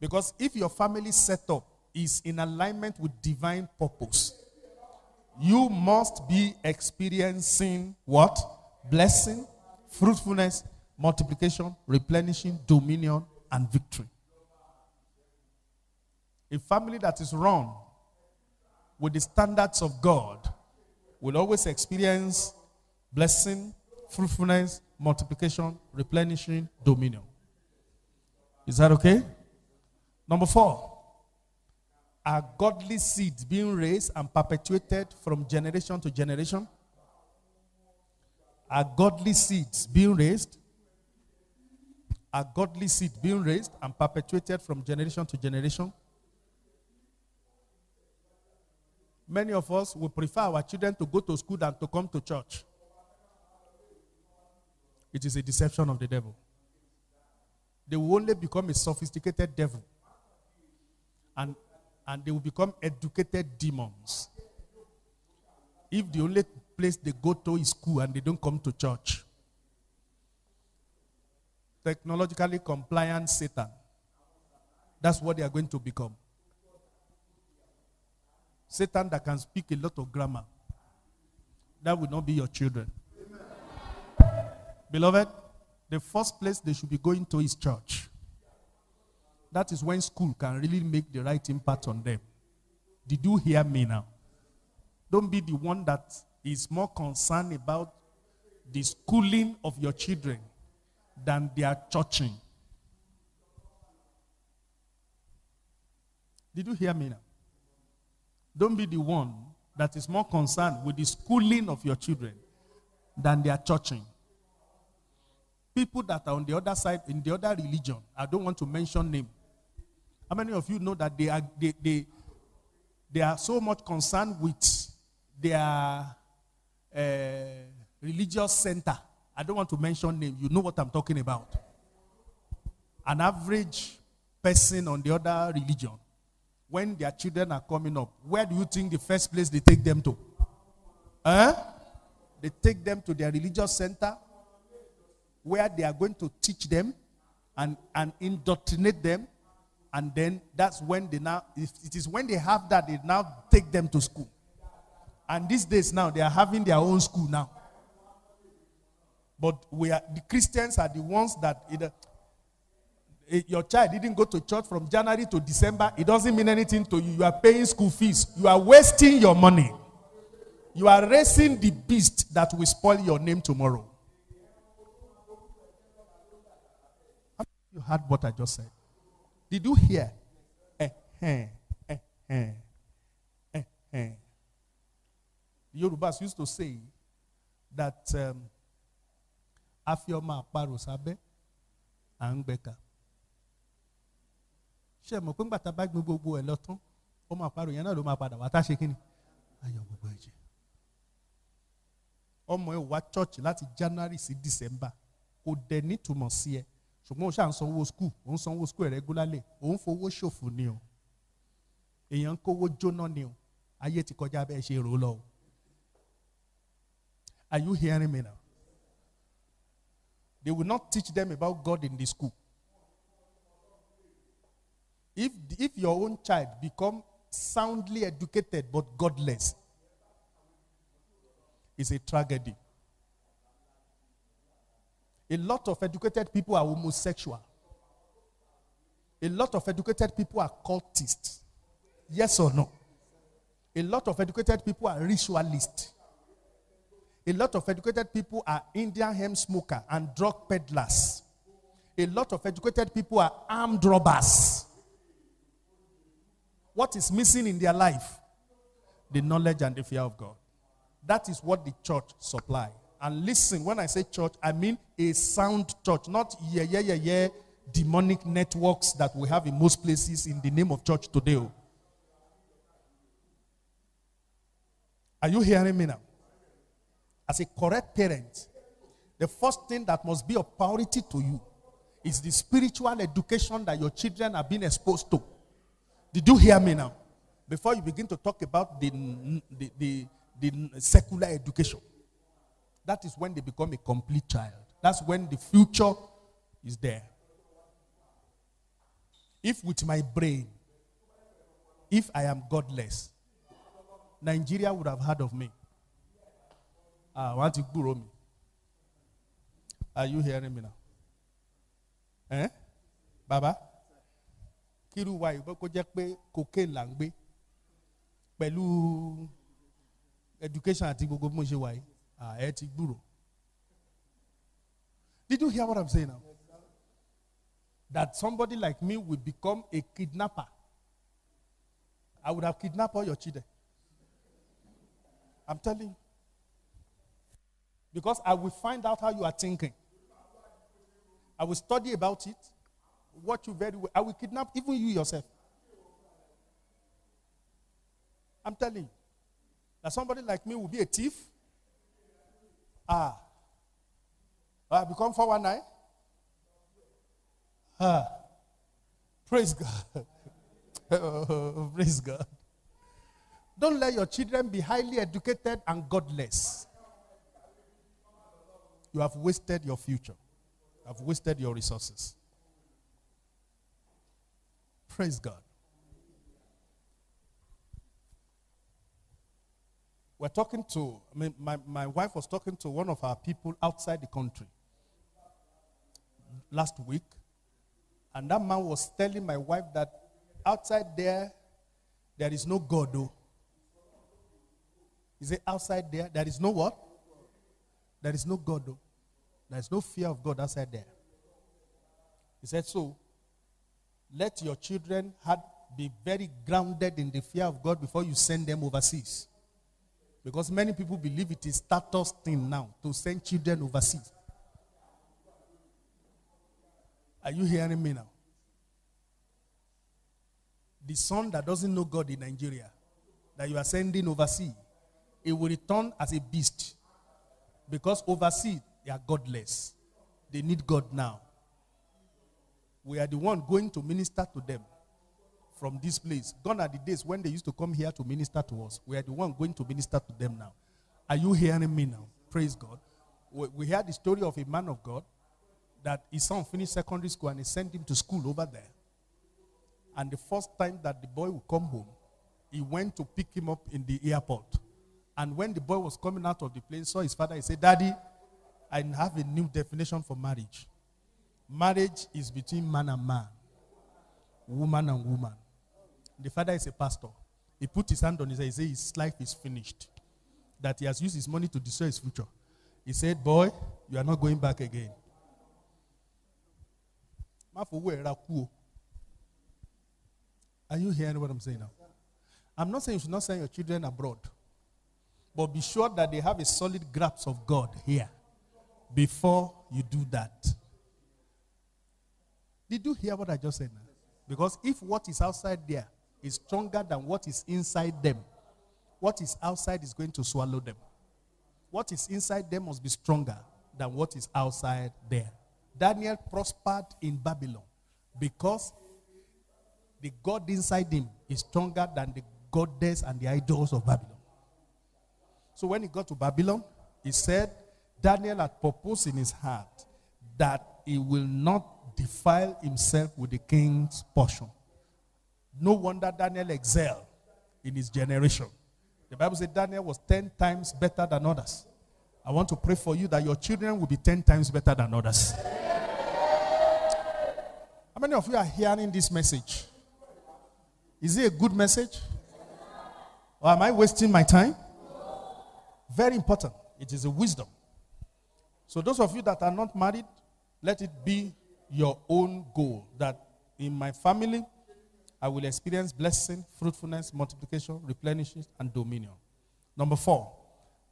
[SPEAKER 1] Because if your family setup is in alignment with divine purpose, you must be experiencing what? Blessing, fruitfulness, multiplication, replenishing, dominion, and victory. A family that is run with the standards of God will always experience blessing, fruitfulness, multiplication, replenishing, dominion. Is that okay? Number four, are godly seeds being raised and perpetuated from generation to generation? Are godly seeds being raised? Are godly seed being raised and perpetuated from generation to generation? Many of us would prefer our children to go to school than to come to church. It is a deception of the devil. They will only become a sophisticated devil. And and they will become educated demons. If the only place they go to is school and they don't come to church. Technologically compliant Satan. That's what they are going to become. Satan that can speak a lot of grammar. That will not be your children. Beloved, the first place they should be going to is church. That is when school can really make the right impact on them. Did you hear me now? Don't be the one that is more concerned about the schooling of your children than their churching. Did you hear me now? Don't be the one that is more concerned with the schooling of your children than their churching. People that are on the other side, in the other religion, I don't want to mention name, how many of you know that they are, they, they, they are so much concerned with their uh, religious center? I don't want to mention name. You know what I'm talking about. An average person on the other religion, when their children are coming up, where do you think the first place they take them to? Huh? They take them to their religious center where they are going to teach them and, and indoctrinate them. And then that's when they now, it is when they have that, they now take them to school. And these days now, they are having their own school now. But we are, the Christians are the ones that eh, your child didn't go to church from January to December. It doesn't mean anything to you. You are paying school fees. You are wasting your money. You are raising the beast that will spoil your name tomorrow. Have You heard what I just said. Did you hear? Eh, eh, eh, eh, eh, eh. The Yorubas used to say that um, afioma àparò sábẹ́ à ń gbẹ̀ka. ẹ mọ̀ pé ńgbà tá a bá gbé gbogbo ẹ̀ lọ tán ọmọ àparò yẹn náà ló máa padà wá tá a ṣe kí ni ayọ̀ gbogbo ẹ̀ jẹ́. ọmọ ẹ wá church láti January sí December kò dẹ̀ nítumọ̀ sí ẹ ṣùgbọ́n o ṣáà ń sanwó school o ń sanwó school regularly o ń fowó ṣòfò ni o èèyàn ń kówó jóná ni o ayé ti kọjá bẹ́ẹ̀ ṣe rò ó lọ o. Are you hearing me now? They will not teach them about God in the school. If, if your own child become soundly educated but godless, it's a tragedy. A lot of educated people are homosexual. A lot of educated people are cultists. Yes or no? A lot of educated people are ritualists. A lot of educated people are Indian hemp smoker and drug peddlers. A lot of educated people are armed robbers. What is missing in their life? The knowledge and the fear of God. That is what the church supply. And listen, when I say church, I mean a sound church, not yeah, yeah, yeah, yeah, demonic networks that we have in most places in the name of church today. oh. Are you hearing me now? As a correct parent, the first thing that must be of priority to you is the spiritual education that your children are being exposed to. Did you hear me now? Before you begin to talk about the, the, the, the secular education, that is when they become a complete child. That's when the future is there. If with my brain, if I am godless, Nigeria would have heard of me. I want to grow me. Are you hearing me now? Eh? Baba? Kíru wa ìgbọ́ kó jẹ́ cocaine là pẹ̀lú education àti gbogbo bí wà yìí. Ah. Did you hear what I'm saying now? That somebody like me will become a kidnapper. I would have kidnapped all your children. I'm telling you. Because I will find out how you are thinking. I will study about it, watch you very well. I will kidnap even you yourself. I'm telling you. That somebody like me will be a thief. Ah. I become 419. Ah. Praise God. Oh, praise God. Don't let your children be highly educated and godless. You have wasted your future. You have wasted your resources. Praise God. We're talking to, I mean, my, my wife was talking to one of our people outside the country last week. And that man was telling my wife that outside there, there is no God, though. He said, outside there, there is no what? There is no God, though. There is no fear of God outside there. He said, so let your children be very grounded in the fear of God before you send them overseas. Because many people believe it is status thing now to send children overseas. Are you hearing me now? The son that doesn't know God in Nigeria, that you are sending overseas, it will return as a beast. Because overseas, they are godless. They need God now. We are the one going to minister to them from this place. Gone are the days when they used to come here to minister to us. We are the one going to minister to them now. Are you hearing me now? Praise God. We, we heard the story of a man of God that his son finished secondary school and he sent him to school over there. And the first time that the boy would come home, he went to pick him up in the airport. And when the boy was coming out of the plane, saw his father, he said, Daddy, I have a new definition for marriage. Marriage is between man and man, woman and woman. The father is a pastor. He put his hand on his head. He said, His life is finished. That he has used his money to destroy his future. He said, Boy, you are not going back again. Are you hearing what I'm saying now? I'm not saying you should not send your children abroad, but be sure that they have a solid grasp of God here before you do that. Did you hear what I just said? Because if what is outside there is stronger than what is inside them, what is outside is going to swallow them. What is inside them must be stronger than what is outside there. Daniel prospered in Babylon because the God inside him is stronger than the goddess and the idols of Babylon. So when he got to Babylon, he said, Daniel had purposed in his heart that he will not defile himself with the king's portion. No wonder Daniel excelled in his generation. The Bible said Daniel was 10 times better than others. I want to pray for you that your children will be 10 times better than others. How many of you are hearing this message? Is it a good message? Or am I wasting my time? Very important. It is a wisdom. So, those of you that are not married, let it be your own goal that in my family, I will experience blessing, fruitfulness, multiplication, replenishment, and dominion. Number four,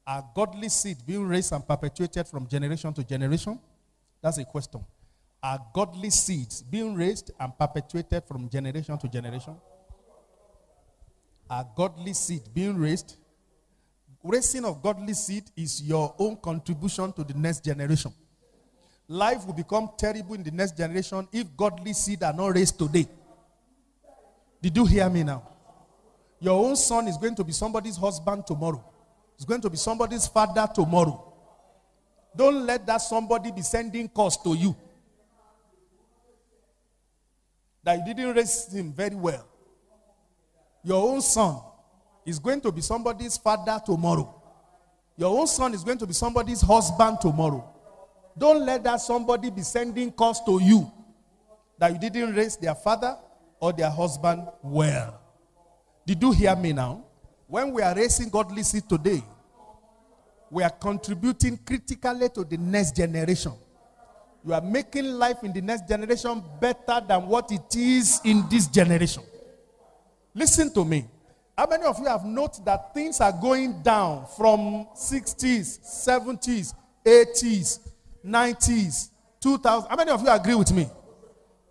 [SPEAKER 1] are godly seed being raised and perpetuated from generation to generation? That's a question. Are godly seeds being raised and perpetuated from generation to generation? Are godly seed being raised? Raising of godly seed is your own contribution to the next generation. Life will become terrible in the next generation if godly seed are not raised today. Did you hear me now? Your own son is going to be somebody's husband tomorrow. He's going to be somebody's father tomorrow. Don't let that somebody be sending calls to you. That you didn't raise him very well. Your own son is going to be somebody's father tomorrow. Your own son is going to be somebody's husband tomorrow. Don't let that somebody be sending calls to you that you didn't raise their father or their husband well. Did you hear me now? When we are raising godly seed today, we are contributing critically to the next generation. You are making life in the next generation better than what it is in this generation. Listen to me. How many of you have noticed that things are going down from 60s, 70s, 80s, 90s, 2000? How many of you agree with me?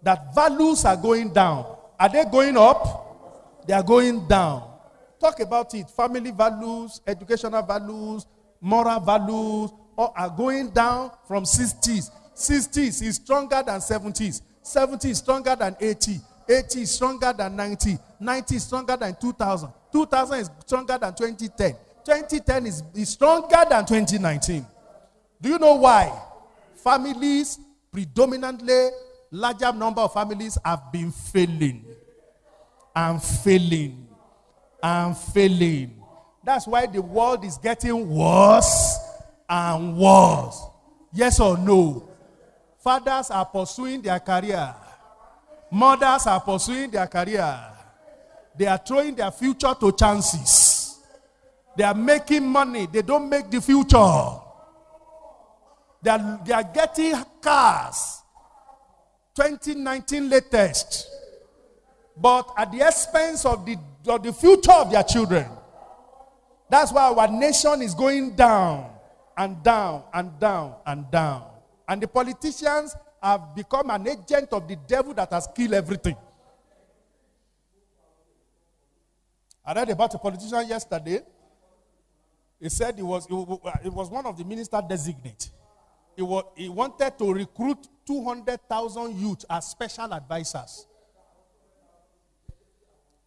[SPEAKER 1] That values are going down. Are they going up? They are going down. Talk about it. Family values, educational values, moral values all are going down from 60s. 60s is stronger than 70s. 70 is stronger than 80. 80 is stronger than 90. 90 is stronger than 2000. 2000 is stronger than 2010. 2010 is, is stronger than 2019. Do you know why? Families, predominantly, larger number of families have been failing and failing and failing. That's why the world is getting worse and worse. Yes or no? Fathers are pursuing their career. Mothers are pursuing their career. They are throwing their future to chances. They are making money. They don't make the future. They are, they are getting cars. 2019 latest. But at the expense of the, of the future of their children. That's why our nation is going down and down and down and down. And the politicians have become an agent of the devil that has killed everything. I read about a politician yesterday. He said he was, it was one of the minister designate. He, was, he wanted to recruit 200,000 youth as special advisors.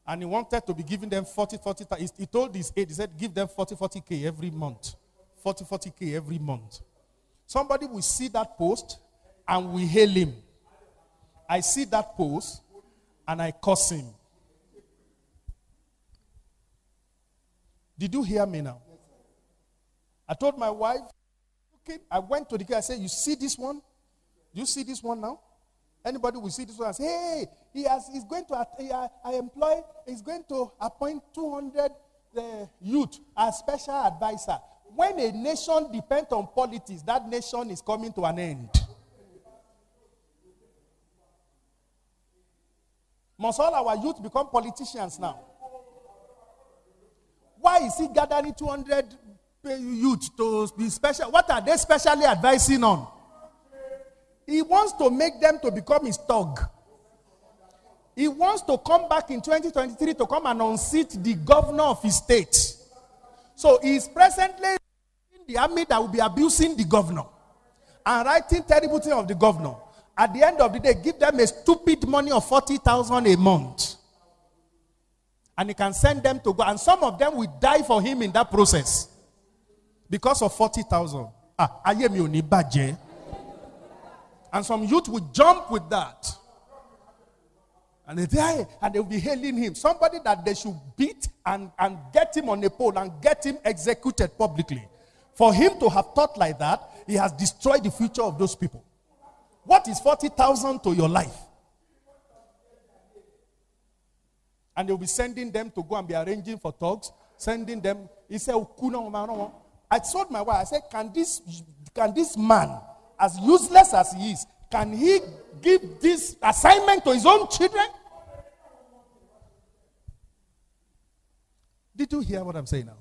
[SPEAKER 1] And he wanted to be giving them 40, 40. He told his aide, he said, give them 40, 40K every month. 40, 40K every month. Somebody will see that post and we hail him. I see that post and I curse him. Did you hear me now? I told my wife, okay, I went to the guy, I said, You see this one? Do you see this one now? Anybody will see this one and say, Hey, he has, he's going to, I, I employ, he's going to appoint 200 uh, youth as special advisor. When a nation depends on politics, that nation is coming to an end. Must all our youth become politicians now? Why is he gathering 200 youth to be special? What are they specially advising on? He wants to make them to become his thug. He wants to come back in 2023 to come and unseat the governor of his state. So he is presently in the army that will be abusing the governor and writing terrible things of the governor. At the end of the day, give them a stupid money of 40,000 a month. And he can send them to go. And some of them will die for him in that process. Because of 40,000. Ah. And some youth will jump with that. And they die and they'll be hailing him. Somebody that they should beat and, and get him on a pole and get him executed publicly. For him to have thought like that, he has destroyed the future of those people. What is 40,000 to your life? And they'll be sending them to go and be arranging for talks, sending them. He said, I told my wife, I said, Can this can this man, as useless as he is, can he give this assignment to his own children? Did you hear what I'm saying now?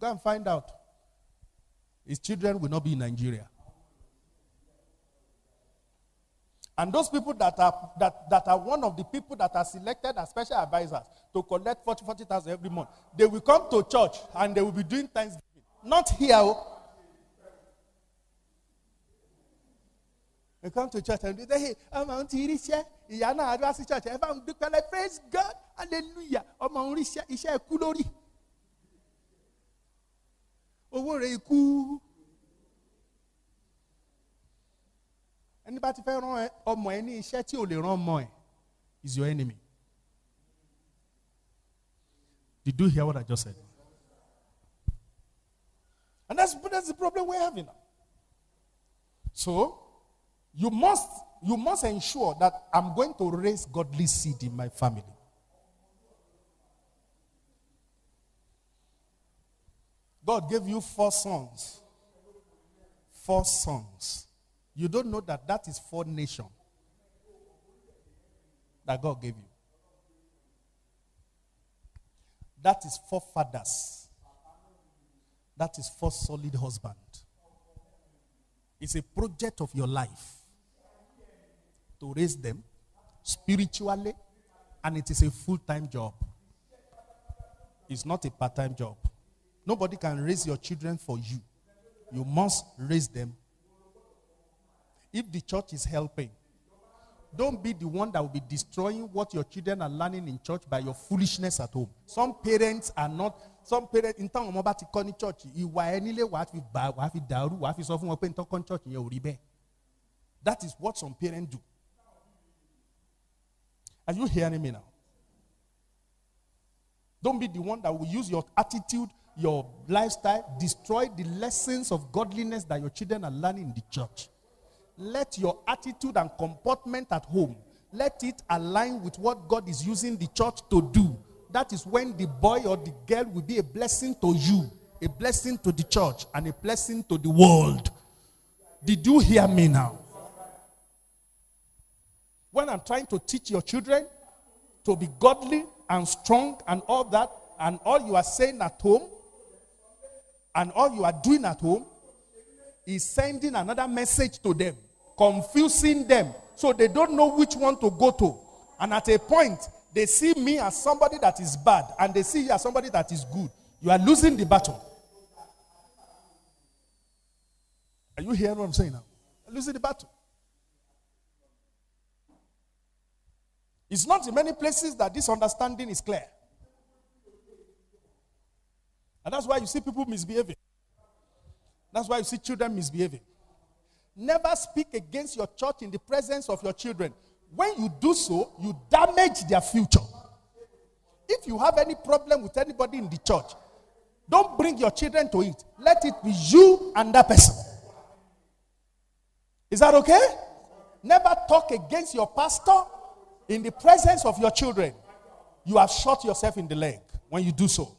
[SPEAKER 1] Go and find out. His children will not be in Nigeria. And those people that are, that, that are one of the people that are selected as special advisors to collect 40, 40,000 every month, they will come to church and they will be doing Thanksgiving. Not here. Oh. They come to church and they say, hey, I'm on Tirisha. Ìyá náà adúlá sí church. Ẹ bá ń dúpẹ́ lẹ́ praise God hallelujah. Ọmọ òun rí iṣẹ́ ikú lórí. Owó rẹ̀ ikú. Ẹni bá ti fẹ́ rán ọmọ ẹ ní iṣẹ́ tí ò lè rán ọmọ ẹ is your enemy. Did you hear what I just said? And that's, that's the problem we're having now. So, you must, you must ensure that I'm going to raise godly seed in my family. God gave you four sons. Four sons. You don't know that that is for nation that God gave you. That is for fathers. That is for solid husband. It's a project of your life to raise them spiritually, and it is a full time job. It's not a part time job. Nobody can raise your children for you. You must raise them if the church is helping, don't be the one that will be destroying what your children are learning in church by your foolishness at home. Some parents are not, some parents, in town, ọmọ bá ti kọ́ ní church, ìwà dàrú wàá fi sọ fún wọn pé nǹkan kan. That is what some parents do. Are you hearing me now? Don't be the one that will use your attitude, your lifestyle, destroy the lessons of godliness that your children are learning in the church let your attitude and comportment at home let it align with what God is using the church to do. That is when the boy or the girl will be a blessing to you, a blessing to the church, and a blessing to the world. Did you hear me now? When I'm trying to teach your children to be godly and strong and all that, and all you are saying at home, and all you are doing at home, is sending another message to them confusing them so they don't know which one to go to. And at a point, they see me as somebody that is bad and they see you as somebody that is good. You are losing the battle. Are you hearing what I'm saying now? You're losing the battle. It's not in many places that this understanding is clear. And that's why you see people misbehaving. That's why you see children misbehaving. Never speak against your church in the presence of your children. When you do so, you damage their future. If you have any problem with anybody in the church, don't bring your children to it. Let it be you and that person. Is that okay? Never talk against your pastor in the presence of your children. You have shot yourself in the leg when you do so.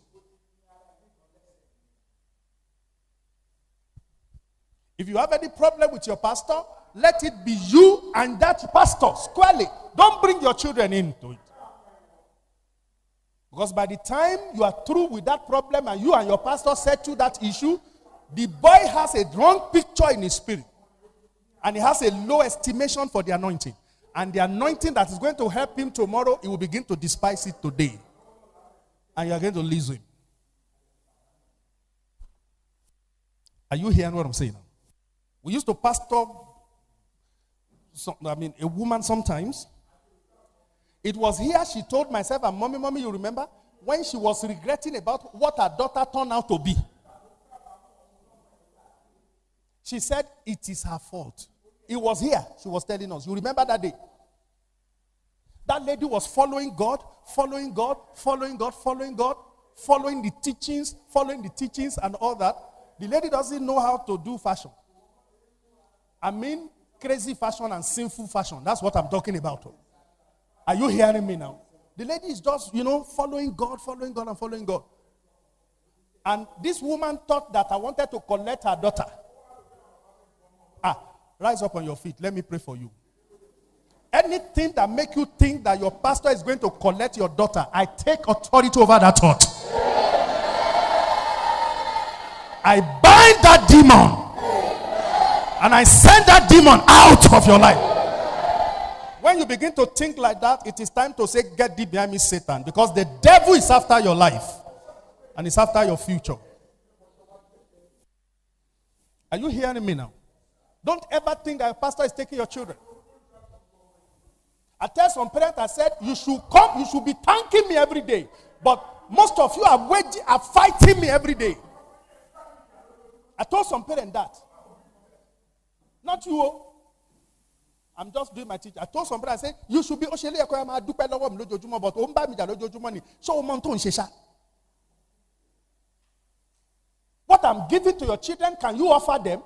[SPEAKER 1] If you have any problem with your pastor, let it be you and that pastor squarely. Don't bring your children into it. Because by the time you are through with that problem and you and your pastor settle that issue, the boy has a wrong picture in his spirit. And he has a low estimation for the anointing. And the anointing that is going to help him tomorrow, he will begin to despise it today. And you are going to lose him. Are you hearing what I'm saying? We used to pastor, some, I mean, a woman sometimes. It was here she told myself and mommy, mommy, you remember? When she was regretting about what her daughter turned out to be. She said, It is her fault. It was here, she was telling us. You remember that day? That lady was following God, following God, following God, following God, following the teachings, following the teachings and all that. The lady doesn't know how to do fashion. I mean, crazy fashion and sinful fashion. That's what I'm talking about. Are you hearing me now? The lady is just, you know, following God, following God, and following God. And this woman thought that I wanted to collect her daughter. Ah, rise up on your feet. Let me pray for you. Anything that make you think that your pastor is going to collect your daughter, I take authority over that thought. I bind that demon. And I send that demon out of your life. When you begin to think like that, it is time to say, Get deep behind me, Satan. Because the devil is after your life and it's after your future. Are you hearing me now? Don't ever think that a pastor is taking your children. I tell some parents, I said, You should come, you should be thanking me every day. But most of you are waging, are fighting me every day. I told some parents that. Not you. Oh. I'm just doing my teaching. I told somebody, I said, you should be Oshele Ekoyama Dupe Lowo mi but ó ń bá mi jà lójoojúmọ́ ni. What I'm giving to your children, can you offer them?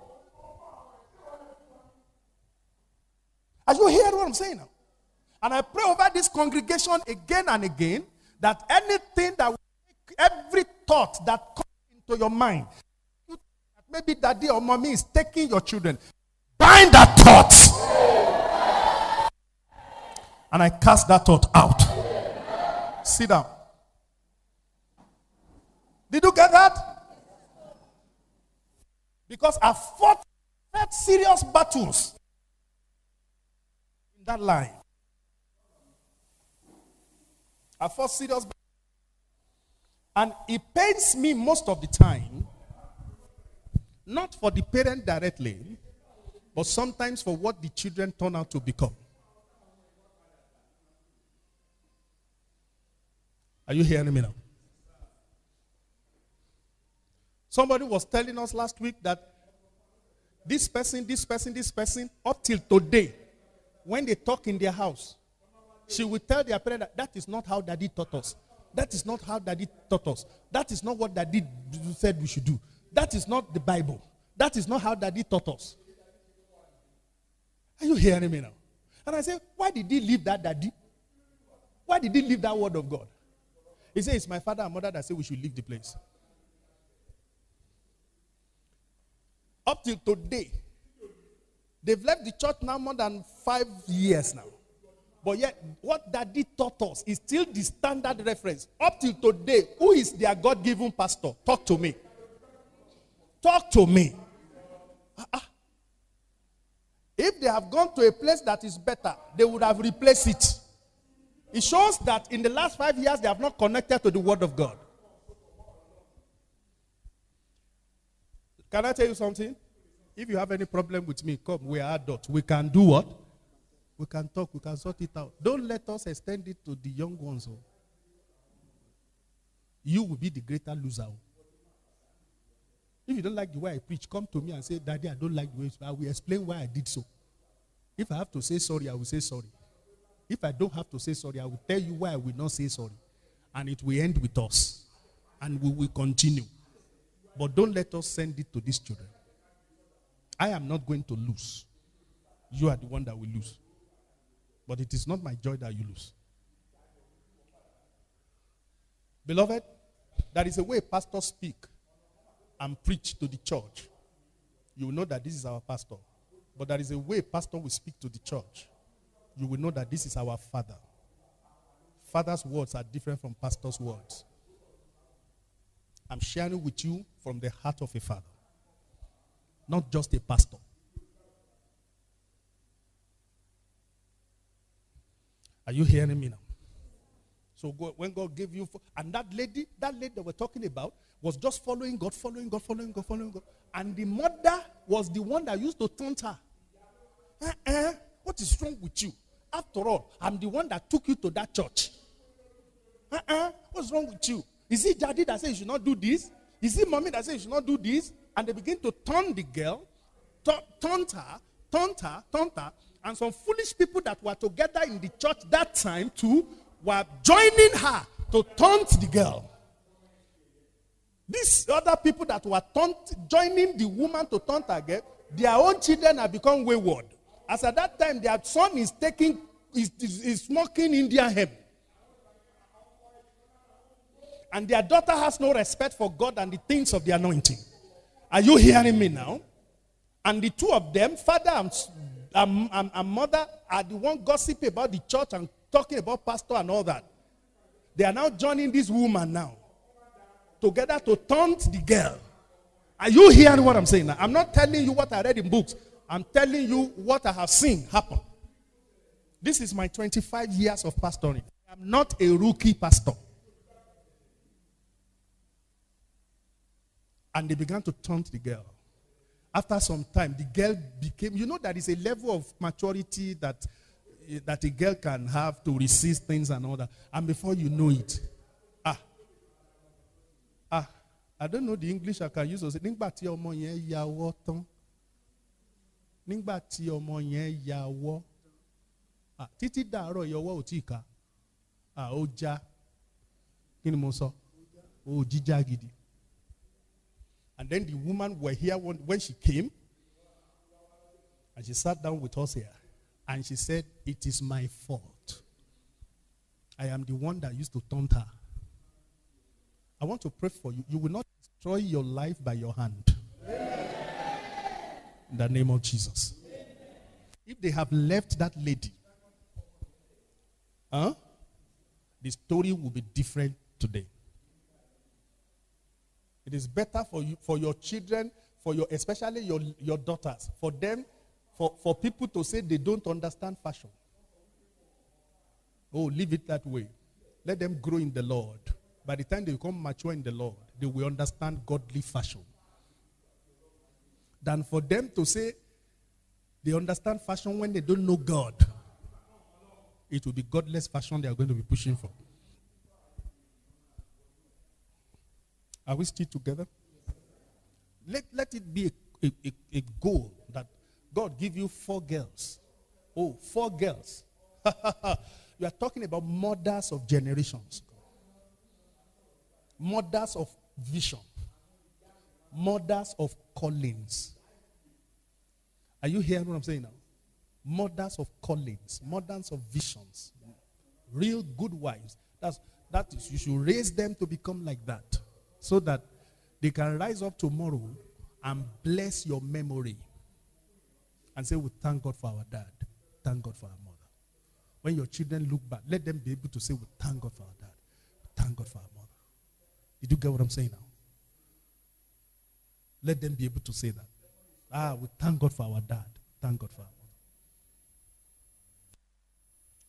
[SPEAKER 1] Are you hearing what I'm saying now? And I pray over this congregation again and again that anything that every thought that comes into your mind, maybe daddy or mommy is taking your children, bind that thought. And I cast that thought out. Sit down. Did you get that? Because I fought, fought serious battles in that line. I fought serious battles. And it pains me most of the time, not for the parent directly, but sometimes for what the children turn out to become. Are you hearing me now? Somebody was telling us last week that this person, this person, this person, up till today, when they talk in their house, she will tell their parent that that is not how daddy taught us. That is not how daddy taught us. That is not what daddy said we should do. That is not the Bible. That is not how daddy taught us. Are you hearing me now? And I say, why did he leave that daddy? Why did he leave that word of God? He said, it's my father and mother that say we should leave the place. Up till today, they've left the church now more than five years now. But yet, what daddy taught us is still the standard reference. Up till today, who is their God given pastor? Talk to me. Talk to me. Uh-uh. If they have gone to a place that is better, they would have replaced it. It shows that in the last five years, they have not connected to the Word of God. Can I tell you something? If you have any problem with me, come. We are adults. We can do what? We can talk. We can sort it out. Don't let us extend it to the young ones. Oh. You will be the greater loser. Oh. If you don't like the way I preach, come to me and say, Daddy, I don't like the way I will explain why I did so. If I have to say sorry, I will say sorry. If I don't have to say sorry, I will tell you why I will not say sorry. And it will end with us. And we will continue. But don't let us send it to these children. I am not going to lose. You are the one that will lose. But it is not my joy that you lose. Beloved, there is a way pastors speak and preach to the church. You will know that this is our pastor. But there is a way pastor will speak to the church. You will know that this is our father. Father's words are different from pastor's words. I'm sharing with you from the heart of a father, not just a pastor. Are you hearing me now? So when God gave you, and that lady, that lady that we're talking about, was just following God, following God, following God, following God. And the mother was the one that used to taunt her. Uh-uh, what is wrong with you? After all, I'm the one that took you to that church. Uh-uh, what's wrong with you? Is it daddy that says you should not do this? Is it mommy that says you should not do this? And they begin to taunt the girl, taunt her, taunt her, taunt her. And some foolish people that were together in the church that time too were joining her to taunt the girl. These other people that were taunt, joining the woman to taunt girl, their own children have become wayward. As at that time, their son is taking, is, is, is smoking Indian hemp. And their daughter has no respect for God and the things of the anointing. Are you hearing me now? And the two of them, father and, and, and, and mother, are the one gossiping about the church and talking about pastor and all that. They are now joining this woman now together to taunt the girl. Are you hearing what I'm saying now? I'm not telling you what I read in books. I'm telling you what I have seen happen. This is my 25 years of pastoring. I'm not a rookie pastor. And they began to taunt the girl. After some time, the girl became, you know, there is a level of maturity that, that a girl can have to resist things and all that. And before you know it, ah, ah, I don't know the English I can use. Nígbà tí ọmọ yẹn yàwọ́ tán. Nígbà tí ọmọ yẹn yàwọ́. Títí dàárọ̀ ìyọwọ́ ò tí ká. Ó já. Kí ni mo sọ? Ó jíjá gidi. And then the woman were here when she came. And she sat down with us here. And she said, It is my fault. I am the one that used to taunt her. I want to pray for you. You will not destroy your life by your hand. In the name of Jesus. If they have left that lady, huh, the story will be different today. It is better for you, for your children, for your, especially your, your daughters, for them, for, for people to say they don't understand fashion. Oh, leave it that way. Let them grow in the Lord. By the time they become mature in the Lord, they will understand godly fashion. Than for them to say they understand fashion when they don't know God. It will be godless fashion they are going to be pushing for. Are we still together? Let, let it be a, a, a goal that God give you four girls. Oh, four girls. you are talking about mothers of generations, mothers of vision, mothers of callings. Are you hearing what I'm saying now? Mothers of callings, mothers of visions, real good wives. That's that is you should raise them to become like that so that they can rise up tomorrow and bless your memory and say, We thank God for our dad, thank God for our mother. When your children look back, let them be able to say, We thank God for our dad, thank God for our mother. Did you get what I'm saying now? Let them be able to say that. Ah, we thank God for our dad, thank God for our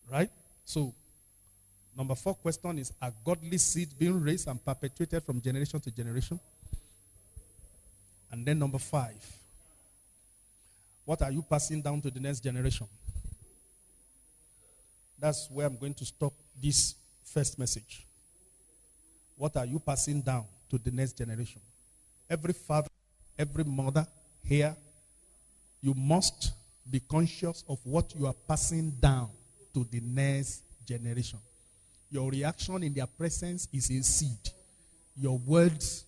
[SPEAKER 1] mother. Right? So, Number four question is Are godly seeds being raised and perpetuated from generation to generation? And then number five, what are you passing down to the next generation? That's where I'm going to stop this first message. What are you passing down to the next generation? Every father every mother here, you must be conscious of what you are passing down to the next generation. Your reaction in their presence is a seed. Your words,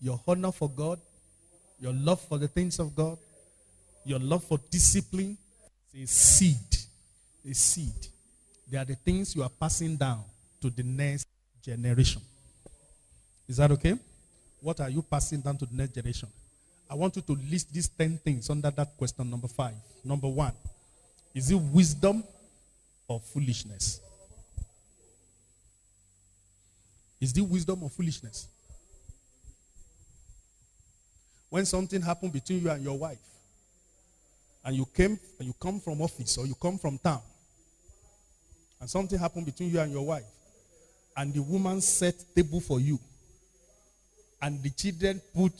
[SPEAKER 1] your honor for God, your love for the things of God, your love for discipline is a seed. A seed. They are the things you are passing down to the next generation. Is that okay? What are you passing down to the next generation? I want you to list these 10 things under that question number five. Number one, is it wisdom or foolishness? Is it wisdom or foolishness? When something happened between you and your wife, and you came and you come from office or you come from town, and something happened between you and your wife, and the woman set table for you, and the children put,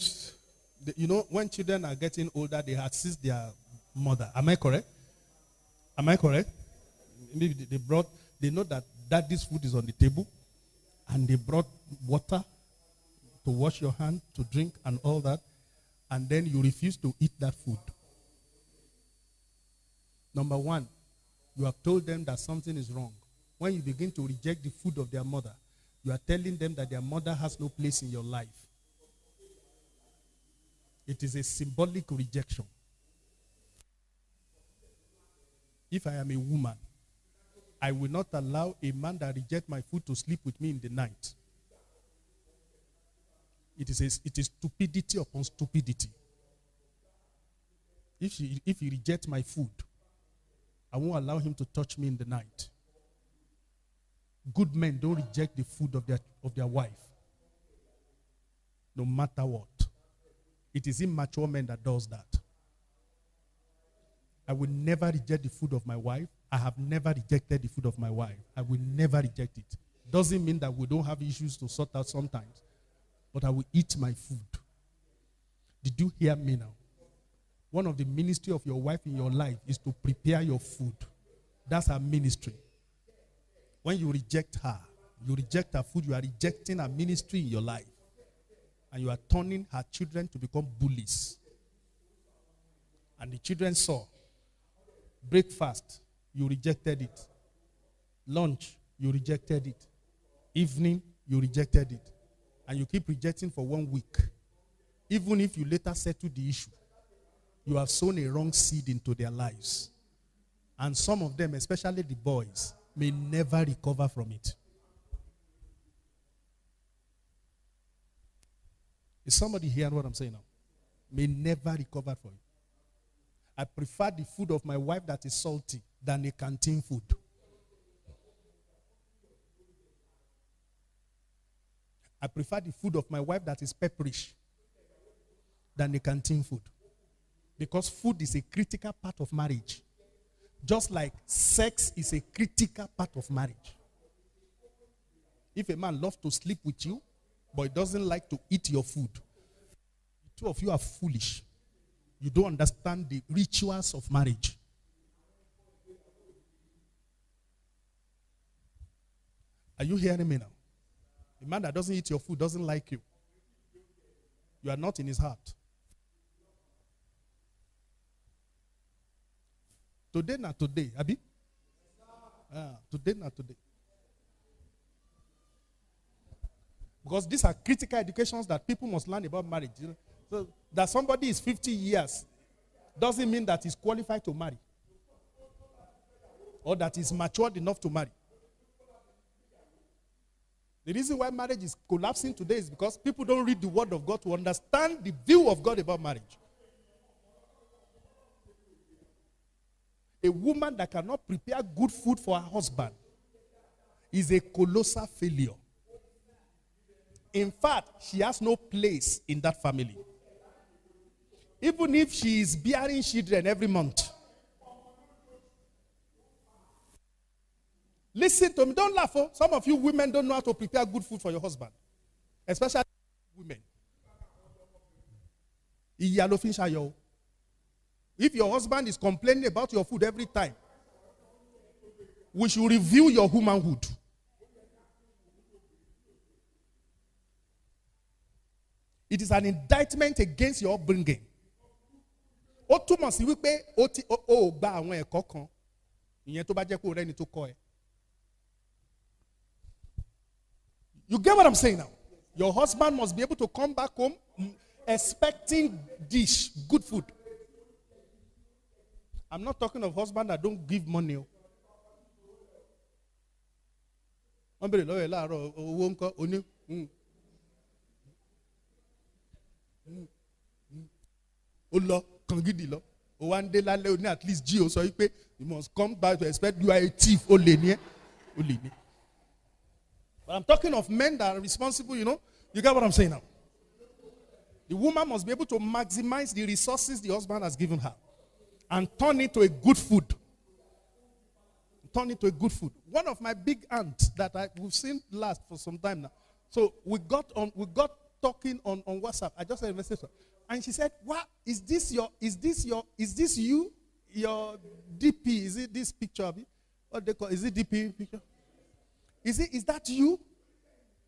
[SPEAKER 1] the, you know, when children are getting older, they assist their mother. Am I correct? Am I correct? Maybe they brought, they know that daddy's food is on the table, and they brought water to wash your hand, to drink, and all that, and then you refuse to eat that food. Number one, you have told them that something is wrong. When you begin to reject the food of their mother, you are telling them that their mother has no place in your life. It is a symbolic rejection. If I am a woman, I will not allow a man that rejects my food to sleep with me in the night. It is, a, it is stupidity upon stupidity. If he, if he rejects my food, I won't allow him to touch me in the night. Good men don't reject the food of their, of their wife, no matter what. It is immature men that does that. I will never reject the food of my wife. I have never rejected the food of my wife. I will never reject it. Doesn't mean that we don't have issues to sort out sometimes, but I will eat my food. Did you hear me now? One of the ministry of your wife in your life is to prepare your food. That's her ministry. When you reject her, you reject her food, you are rejecting her ministry in your life. And you are turning her children to become bullies. And the children saw breakfast, you rejected it. Lunch, you rejected it. Evening, you rejected it. And you keep rejecting for one week. Even if you later settle the issue, you have sown a wrong seed into their lives. And some of them, especially the boys, may never recover from it. Is somebody hearing what I'm saying now? May never recover from it. I prefer the food of my wife that is salty than a canteen food. I prefer the food of my wife that is pepperish than the canteen food. Because food is a critical part of marriage. Just like sex is a critical part of marriage. If a man loves to sleep with you, but doesn't like to eat your food, the two of you are foolish. You don't understand the rituals of marriage. Are you hearing me now? A man that doesn't eat your food doesn't like you. You are not in his heart. Today, not today. Abi? Ah, today, not today. Because these are critical educations that people must learn about marriage. So that somebody is 50 years doesn't mean that he's qualified to marry. Or that he's matured enough to marry. The reason why marriage is collapsing today is because people don't read the word of God to understand the view of God about marriage. A woman that cannot prepare good food for her husband is a colossal failure. In fact, she has no place in that family. Even if she is bearing children every month. Listen to me. Don't laugh. Oh. Some of you women don't know how to prepare good food for your husband, especially women. If your husband is complaining about your food every time, we should review your womanhood. it is an indictment against your upbringing. Tó rẹ́ni tó. You get what I'm saying now? Your husband must be able to come back home expecting dish, good food. I'm not talking of husband that don't give money. o. Wọ́n bèrè lọ́wọ́ ẹ̀ láàárọ̀ owó ńkọ́. Ó hmm. gidi lọ. Lálẹ́ at least jí o sọ wípé you must come back to expect you are a thief. O lè. But I'm talking of men that are responsible, you know. You get what I'm saying now? The woman must be able to maximize the resources the husband has given her and turn it to a good food. Turn it to a good food. One of my big aunts that I, we've seen last for some time now. So we got on, we got talking on, on WhatsApp. I just sent a message, and she said, "What is this? Your is this your is this you? Your DP? Is it this picture of it? What they call? Is it DP picture? Is it is that you?"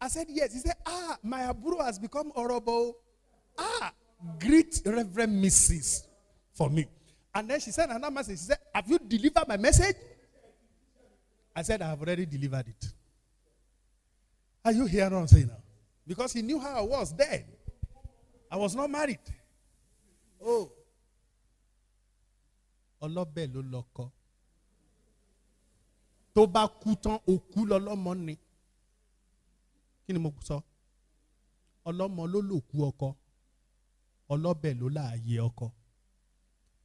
[SPEAKER 1] I said, Yes. He said, Ah, my aburo has become horrible. Ah, greet Reverend Mrs. for me. And then she sent another message. She said, Have you delivered my message? I said, I have already delivered it. Are you hearing what I'm saying now? Because he knew how I was then. I was not married. Oh. Ọlọ́bẹ̀ ló lọ́kọ. Tó bá kú tán, òkú lọ́lọ́mọ ni. kí ni mo sọ ọlọ́mọ ló lò kú ọkọ ọlọ́bẹ̀ ló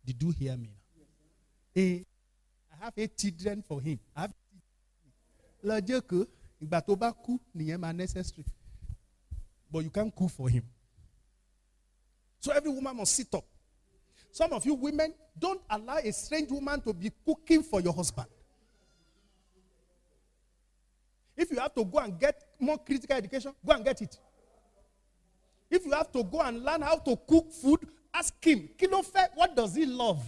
[SPEAKER 1] did you hear me? Eh i have eight children for him. I have lọ́jọ́ kó ìgbà tó bá kú necessary. But you can't cook for him. So every woman must sit up. Some of you women don't allow a strange woman to be cooking for your husband. If you have to go and get more critical education, go and get it. If you have to go and learn how to cook food, ask him, Kilo fe, what does he love?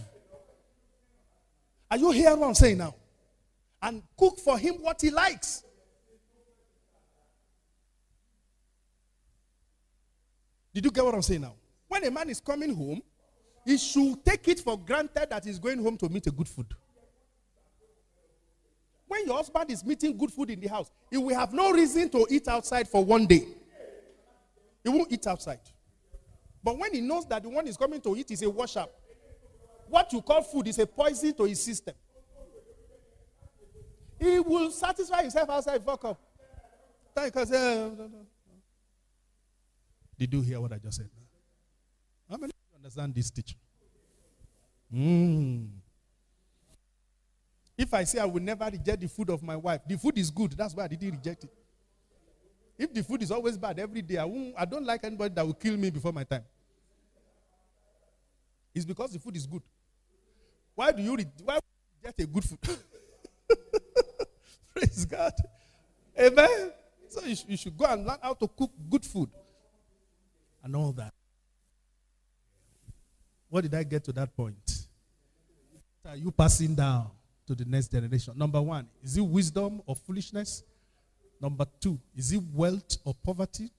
[SPEAKER 1] Are you hearing what I'm saying now? And cook for him what he likes. Did you get what I'm saying now? When a man is coming home, he should take it for granted that he's going home to meet a good food. When your husband is meeting good food in the house, he will have no reason to eat outside for one day. He won't eat outside. But when he knows that the one he's coming to eat is a wash up, what you call food is a poison to his system. He will satisfy himself outside you, say, Did you hear what I just said? How many of you understand this teaching? Mm. If I say I will never reject the food of my wife, the food is good. That's why I didn't reject it. If the food is always bad every day, I, I don't like anybody that will kill me before my time. It's because the food is good. Why do you re- why reject a good food? Praise God. Amen. So you, sh- you should go and learn how to cook good food and all that. What did I get to that point? What are you passing down to the next generation? Number one, is it wisdom or foolishness? Number two, is it wealth or poverty?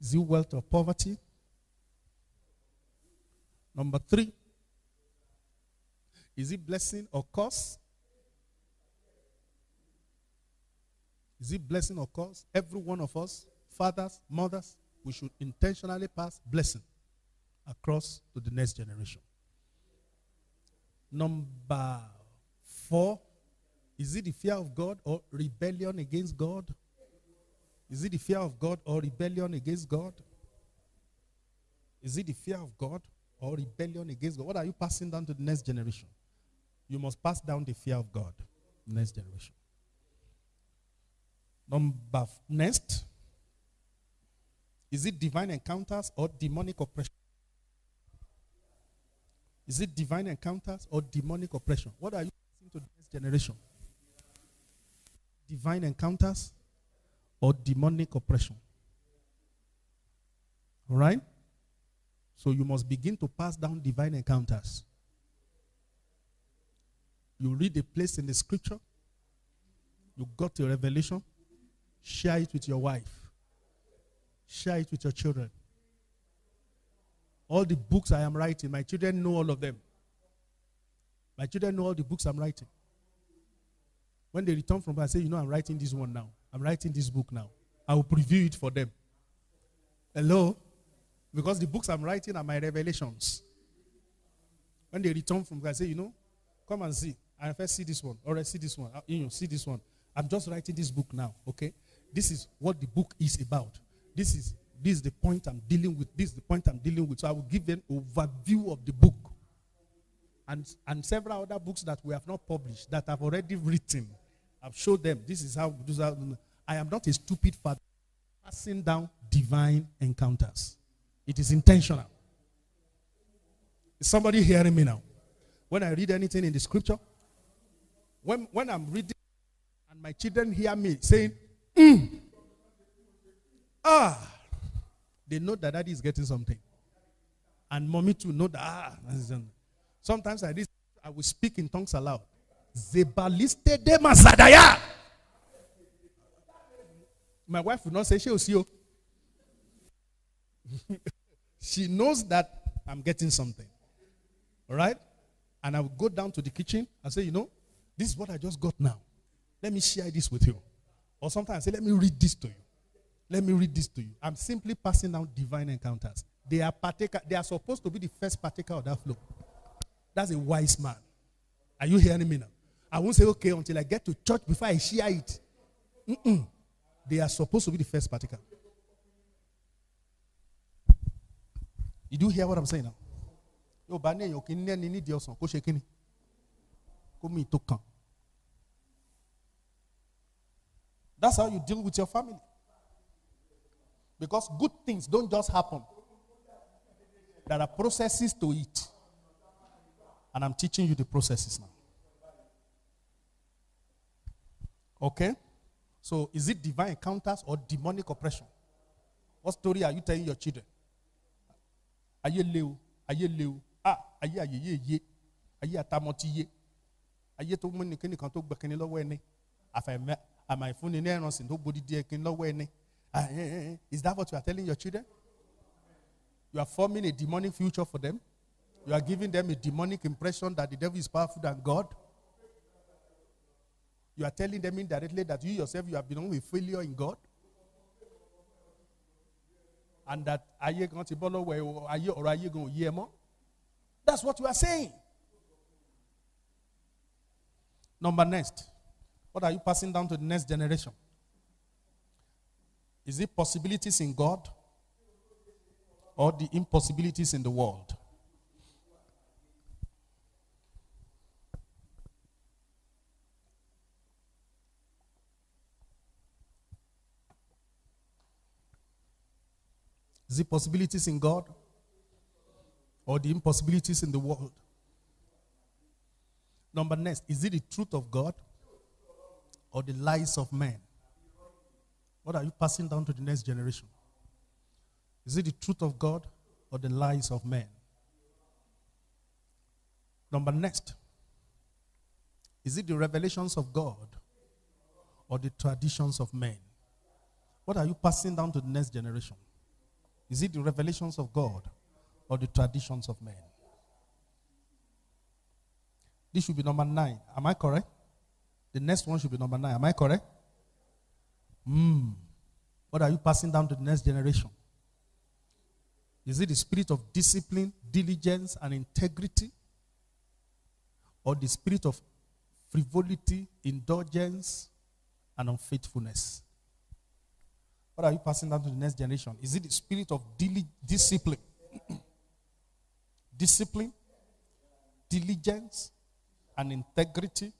[SPEAKER 1] Is it wealth or poverty? Number three, is it blessing or curse? Is it blessing or curse? Every one of us, fathers, mothers, we should intentionally pass blessing across to the next generation. Number four, is it the fear of God or rebellion against God? Is it the fear of God or rebellion against God? Is it the fear of God or rebellion against God? What are you passing down to the next generation? You must pass down the fear of God, next generation. Number next, is it divine encounters or demonic oppression? Is it divine encounters or demonic oppression? What are you passing to the next generation? Divine encounters or demonic oppression? All right? So you must begin to pass down divine encounters. You read a place in the scripture, you got a revelation, share it with your wife. Share it with your children. All the books I am writing, my children know all of them. My children know all the books I'm writing. When they return from, I say, you know, I'm writing this one now. I'm writing this book now. I will preview it for them. Hello? Because the books I'm writing are my revelations. When they return from, I say, you know, come and see. I first see this one, or I see this one. Uh, you know, see this one. I'm just writing this book now. Okay, this is what the book is about. This is this is the point I'm dealing with. This is the point I'm dealing with. So I will give an overview of the book, and and several other books that we have not published that I've already written. I've showed them. This is how. This is how I am not a stupid father. Passing down divine encounters. It is intentional. Is somebody hearing me now? When I read anything in the scripture, when, when I'm reading and my children hear me saying, mm, ah, they know that daddy is getting something. And mommy too know that, ah. Sometimes I, I will speak in tongues aloud. Zebaliste de Mazadaya. My wife will not say she will see you. she knows that I'm getting something. All right? And I will go down to the kitchen and say, you know, this is what I just got now. Let me share this with you. Or sometimes I say, let me read this to you. Let me read this to you. I'm simply passing out divine encounters. They are partaker, they are supposed to be the first partaker of that flow. That's a wise man. Are you hearing me now? I won't say, okay, until I get to church before I share it. Mm-mm. They are supposed to be the first partaker. You hear what I'm saying now? yóò bá ní èèyàn kì ní ẹni nídìí ọ̀sán kó ṣe kíni kó mi tó kàn. That's how you deal with your family. Because good things don't just happen. There are processes to it. And I'm teaching you the processes now. Okay? So is it divine encounters or demonic oppression? What story are you telling your children? Are you lew? Are you lew? ah ayé ayé yé ayé atamọ ti yé. Ayé tó mú kíni kan tó gbẹkẹni lọ́wọ́ ẹni. Àfàìmẹ àmàìfúnni ní ẹ̀rànsìn tó gbódìdí ẹkìn lọ́wọ́ ẹni. Ah eh, eh, eh. is that what you are telling your children? You are forming a demonic future for them? You are giving them a demonic impression that the devil is powerful than God? You are telling them indirectly that you yourself you have been a failure in God and that ayé gan ti bọ́ lọ́wọ́ ayé ọ̀rọ̀ ayé gan ò yé ẹ mọ́. That's what you are saying. Number next. What are you passing down to the next generation? Is it possibilities in God or the impossibilities in the world? Is it possibilities in God or the impossibilities in the world? Number next, is it the truth of God or the lies of men? What are you passing down to the next generation? Is it the truth of God or the lies of men? Number next, is it the revelations of God or the traditions of men? What are you passing down to the next generation? Is it the revelations of God or the traditions of men. This should be number nine. Am I correct? The next one should be number nine. Am I correct? Hmm. What are you passing down to the next generation? Is it the spirit of discipline, diligence, and integrity? Or the spirit of frivolity, indulgence, and unfaithfulness? What are you passing down to the next generation? Is it the spirit of discipline? discipline, diligence, and integrity,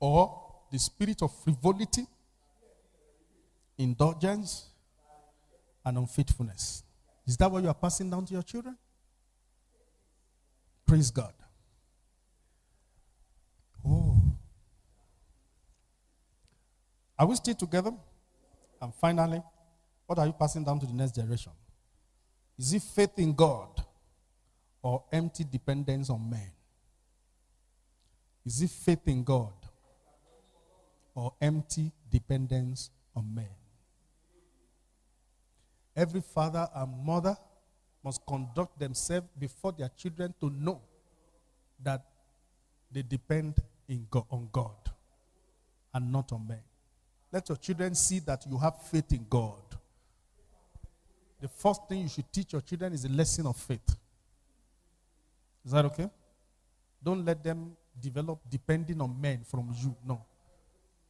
[SPEAKER 1] or the spirit of frivolity, indulgence, and unfaithfulness. Is that what you are passing down to your children? Praise God. Oh. Are we still together? And finally, what are you passing down to the next generation? Is it faith in God or empty dependence on men? Is it faith in God or empty dependence on men? Every father and mother must conduct themselves before their children to know that they depend in God, on God and not on men. Let your children see that you have faith in God. The first thing you should teach your children is a lesson of faith. Is that okay? Don't let them develop depending on men from you. No.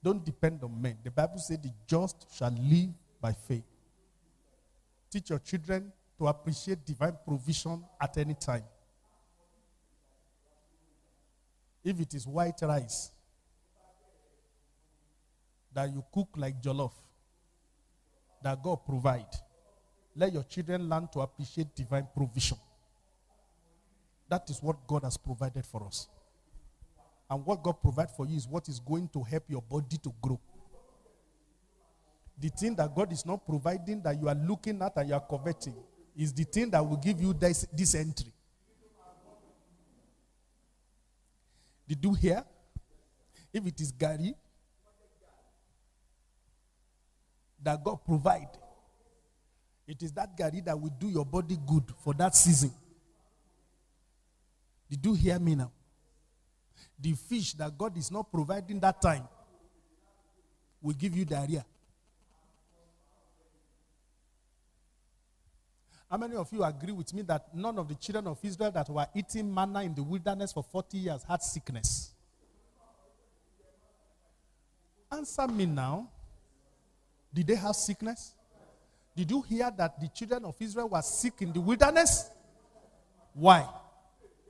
[SPEAKER 1] Don't depend on men. The Bible says the just shall live by faith. Teach your children to appreciate divine provision at any time. If it is white rice that you cook like jollof, that God provide, let your children learn to appreciate divine provision. That is what God has provided for us. And what God provides for you is what is going to help your body to grow. The thing that God is not providing that you are looking at and you are coveting is the thing that will give you this, dysentery. Did you hear? If it is garri that God provide, it is that garri that will do your body good for that season. Did you hear me now? The fish that God is not providing that time will give you diarrhea. How many of you agree with me that none of the children of Israel that were eating manna in the wilderness for 40 years had sickness? Answer me now. Did they have sickness? Did you hear that the children of Israel were sick in the wilderness? Why?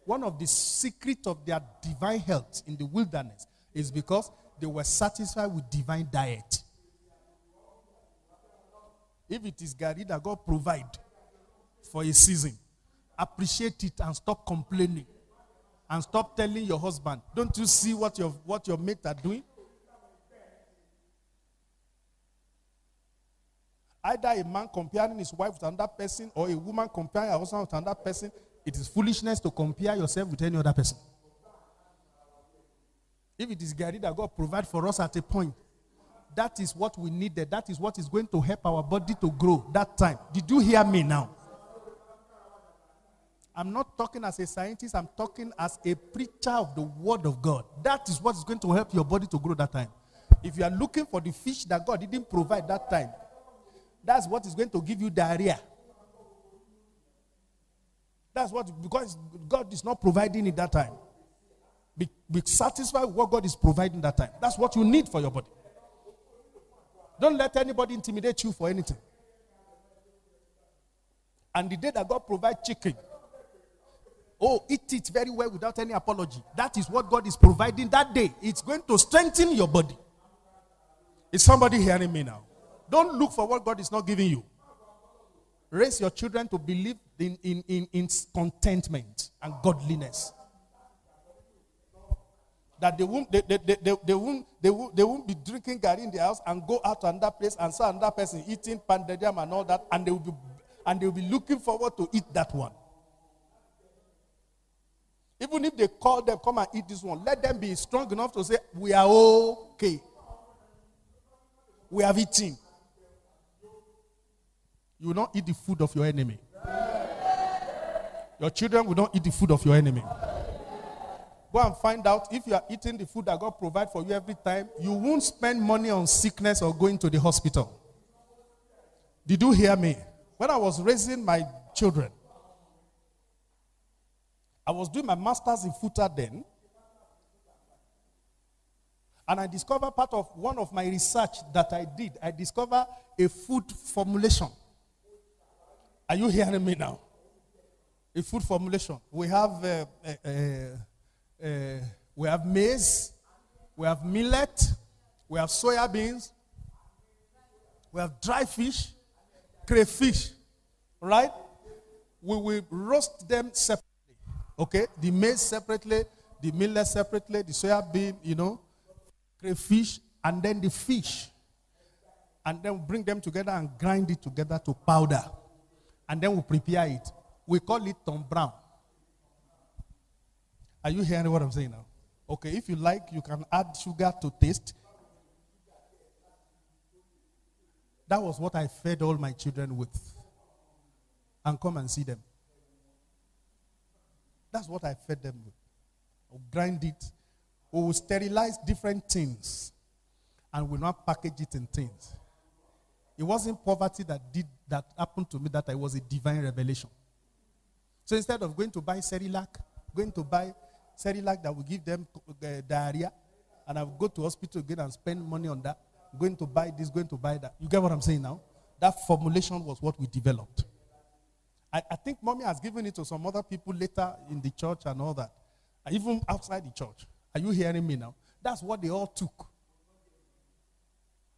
[SPEAKER 1] One of the secrets of their divine health in the wilderness is because they were satisfied with divine diet. If it is garri that God provide, for a season. Appreciate it and stop complaining. And stop telling your husband, don't you see what your, what your mate are doing? Either a man comparing his wife with another person or a woman comparing her husband with another person, it is foolishness to compare yourself with any other person. If it is garri that God provide for us at a point, that is what we needed. That is what is going to help our body to grow that time. Did you hear me now? I'm not talking as a scientist, I'm talking as a preacher of the word of God. That is what is going to help your body to grow that time. If you are looking for the fish that God didn't provide that time, that's what is going to give you diarrhea. That's what, because God is not providing it that time. Be, be satisfied with what God is providing that time. That's what you need for your body. Don't let anybody intimidate you for anything. And the day that God provides chicken, Oh, eat it very well without any apology. That is what God is providing that day. It's going to strengthen your body. Is somebody hearing me now? Don't look for what God is not giving you. Raise your children to believe in, in, in, in contentment and godliness. That they won't, they, they, they, they, they, won't, they, won't, they won't be drinking garri in their house and go out to another place and see another person eating pounded yam and all that, and they will be and they will be looking forward to eat that one. Even if they call them, come and eat this one, let them be strong enough to say, We are okay. We have eaten. You will not eat the food of your enemy. Your children will not eat the food of your enemy. Go and find out if you are eating the food that God provides for you every time, you won't spend money on sickness or going to the hospital. Did you hear me? When I was raising my children, I was doing my master's in FUTA then. And I discovered part of one of my research that I did. I discovered a food formulation. Are you hearing me now? A food formulation. We have uh, uh, uh, uh we have maize, we have millet, we have soya beans, we have dry fish, crayfish, right? We will roast them separately Okay, the maize separately, the millet separately, the soya bean, you know, crayfish, and then the fish. And then bring them together and grind it together to powder. And then we prepare it. We call it Tom Brown. Are you hearing what I'm saying now? Okay, if you like, you can add sugar to taste. That was what I fed all my children with. and come and see them. That's what I fed them with. I'll grind it. We will sterilize different things and we will not package it in things. It wasn't poverty that did that happened to me that I was a divine revelation. So instead of going to buy Cerelac, going to buy Cerelac that will give them uh, diarrhea, and I will go to hospital again and spend money on that, going to buy this, going to buy that. You get what I'm saying now? That formulation was what we developed. I, I think mommy has given it to some other people later in the church and all that, even outside the church. Are you hearing me now? That's what they all took.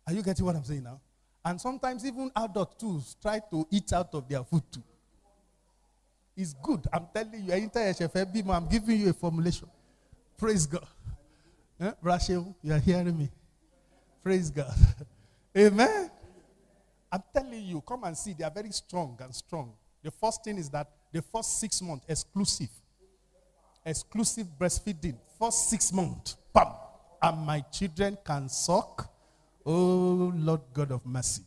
[SPEAKER 1] Are you getting what I'm saying now? And sometimes even adults too try to eat out of their food too. It's good. I'm telling you, enter I'm giving you a formulation. Praise God. Eh? Rachel, you are hearing me. Praise God. Amen. I'm telling you, come and see. They are very strong and strong. The first thing is that the first six months, exclusive. Exclusive breastfeeding. First six months. Bam. And my children can suck Oh, Lord God of mercy.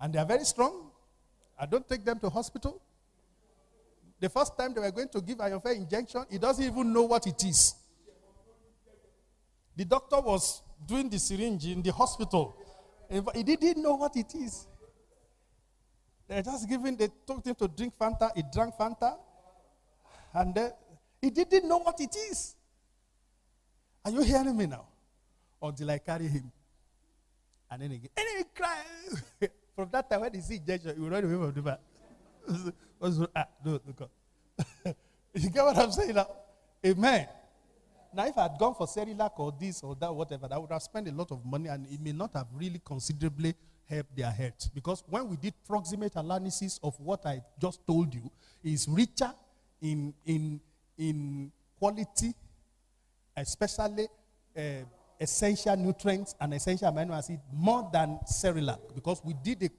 [SPEAKER 1] And they are very strong. I don't take them to hospital. The first time they were going to give Ayofe injection, he doesn't even know what it is. The doctor was doing the syringe in the hospital. He didn't know what it is. They're just giving, they told him to drink Fanta. He drank Fanta. And then he didn't know what it is. Are you hearing me now? Until I carry him. And then again, and then he cry. from that time when he see injection, he will run away from the back. ah, no, look you get what I'm saying now? Amen. Now, if I had gone for Cerelac or this or that, whatever, I would have spent a lot of money and it may not have really considerably helped their health. Because when we did proximate analysis of what I just told you, is richer in, in, in quality, especially uh, essential nutrients and essential amino acids more than Cerelac because we did a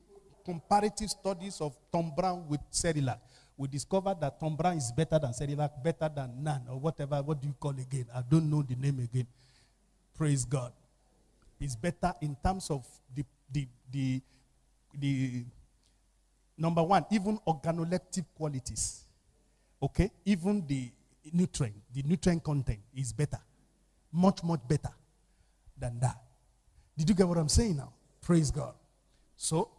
[SPEAKER 1] comparative studies of Tom Brown with Cerelac. We discovered that Tom Brown is better than Cerelac, better than none or whatever. What do you call again? I don't know the name again. Praise God. It's better in terms of the the the the number one, even organoleptic qualities. Okay, even the nutrient, the nutrient content is better, much much better than that. Did you get what I'm saying now? Praise God. So,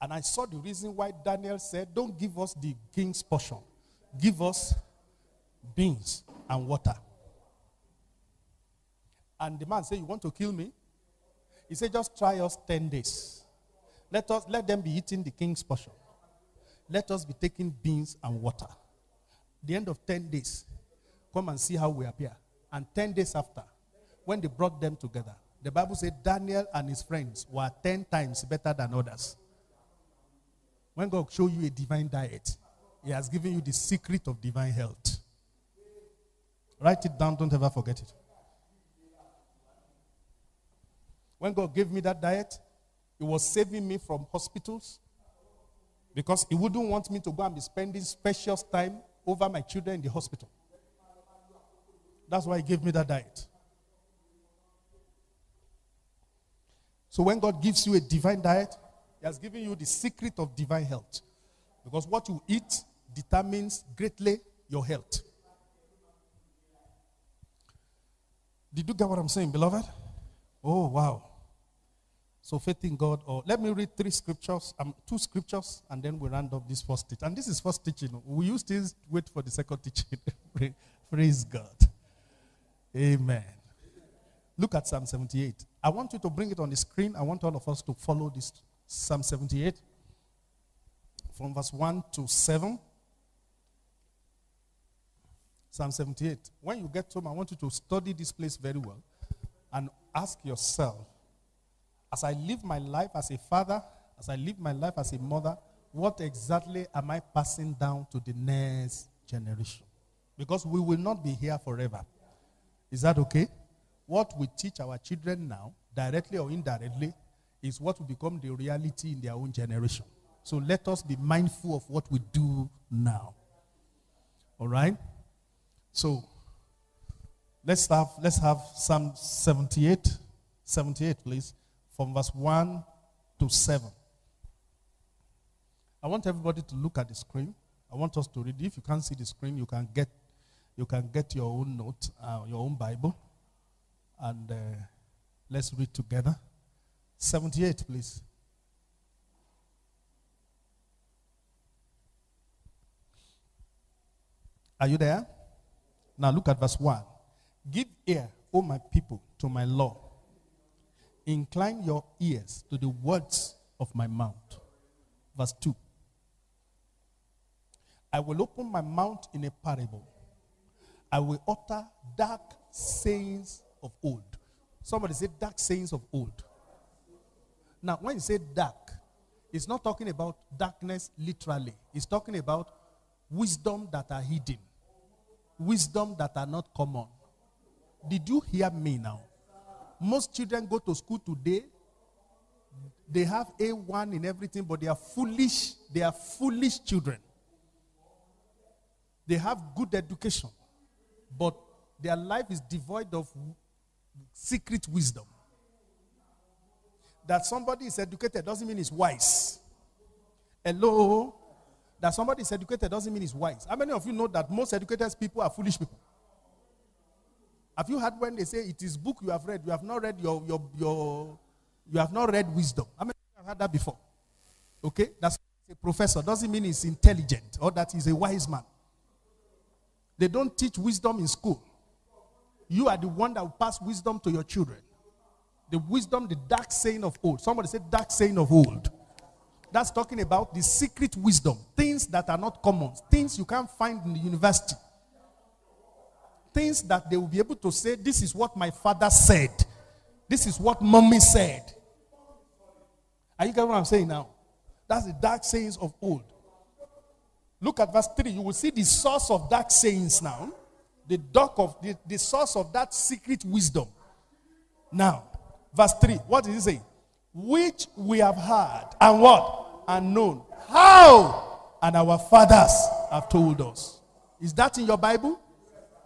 [SPEAKER 1] and I saw the reason why Daniel said, Don't give us the king's portion, give us beans and water. And the man said, You want to kill me? He said, Just try us 10 days. Let, us, let them be eating the king's portion. Let us be taking beans and water. The end of 10 days, come and see how we appear. And 10 days after, when they brought them together, the Bible said Daniel and his friends were 10 times better than others. When God show you a divine diet, He has given you the secret of divine health. Write it down, don't ever forget it. When God gave me that diet, it was saving me from hospitals because He wouldn't want me to go and be spending precious time over my children in the hospital. That's why He gave me that diet. So when God gives you a divine diet, He has given you the secret of divine health. Because what you eat determines greatly your health. Did you get what I'm saying, beloved? Oh, wow. So faith in God, or let me read three scriptures, um, two scriptures, and then we'll round up this first teaching. And this is first teaching. We used to wait for the second teaching. Praise God. Amen. Look at Psalm 78. I want you to bring it on the screen. I want all of us to follow this Psalm 78 from verse 1 to 7. Psalm 78. When you get home, I want you to study this place very well and ask yourself as I live my life as a father, as I live my life as a mother, what exactly am I passing down to the next generation? Because we will not be here forever. Is that okay? What we teach our children now, directly or indirectly, is what will become the reality in their own generation. So let us be mindful of what we do now. All right? So let's have let's have Psalm 78, 78, please, from verse 1 to 7. I want everybody to look at the screen. I want us to read. If you can't see the screen, you can get you can get your own note, uh, your own Bible, and uh, let's read together. 78, please. Are you there? Now look at verse 1. Give ear, O my people, to my law. Incline your ears to the words of my mouth. Verse 2. I will open my mouth in a parable. I will utter dark sayings of old. Somebody say dark sayings of old. Now, when you say dark, it's not talking about darkness literally. It's talking about wisdom that are hidden, wisdom that are not common. Did you hear me now? Most children go to school today. They have A1 in everything, but they are foolish. They are foolish children. They have good education, but their life is devoid of secret wisdom. That somebody is educated doesn't mean he's wise. Hello? That somebody is educated doesn't mean he's wise. How many of you know that most educated people are foolish people? Have you heard when they say it is book you have read, you have not read your your your you have not read wisdom? How many have heard that before? Okay? That's a professor doesn't mean he's intelligent or that he's a wise man. They don't teach wisdom in school. You are the one that will pass wisdom to your children. The wisdom, the dark saying of old. Somebody said dark saying of old. That's talking about the secret wisdom, things that are not common, things you can't find in the university. Things that they will be able to say, This is what my father said. This is what mommy said. Are you getting what I'm saying now? That's the dark sayings of old. Look at verse 3. You will see the source of dark sayings now the dock of the, the source of that secret wisdom. Now, verse 3, what does he say? Which we have heard and what? And known. How? And our fathers have told us. Is that in your Bible?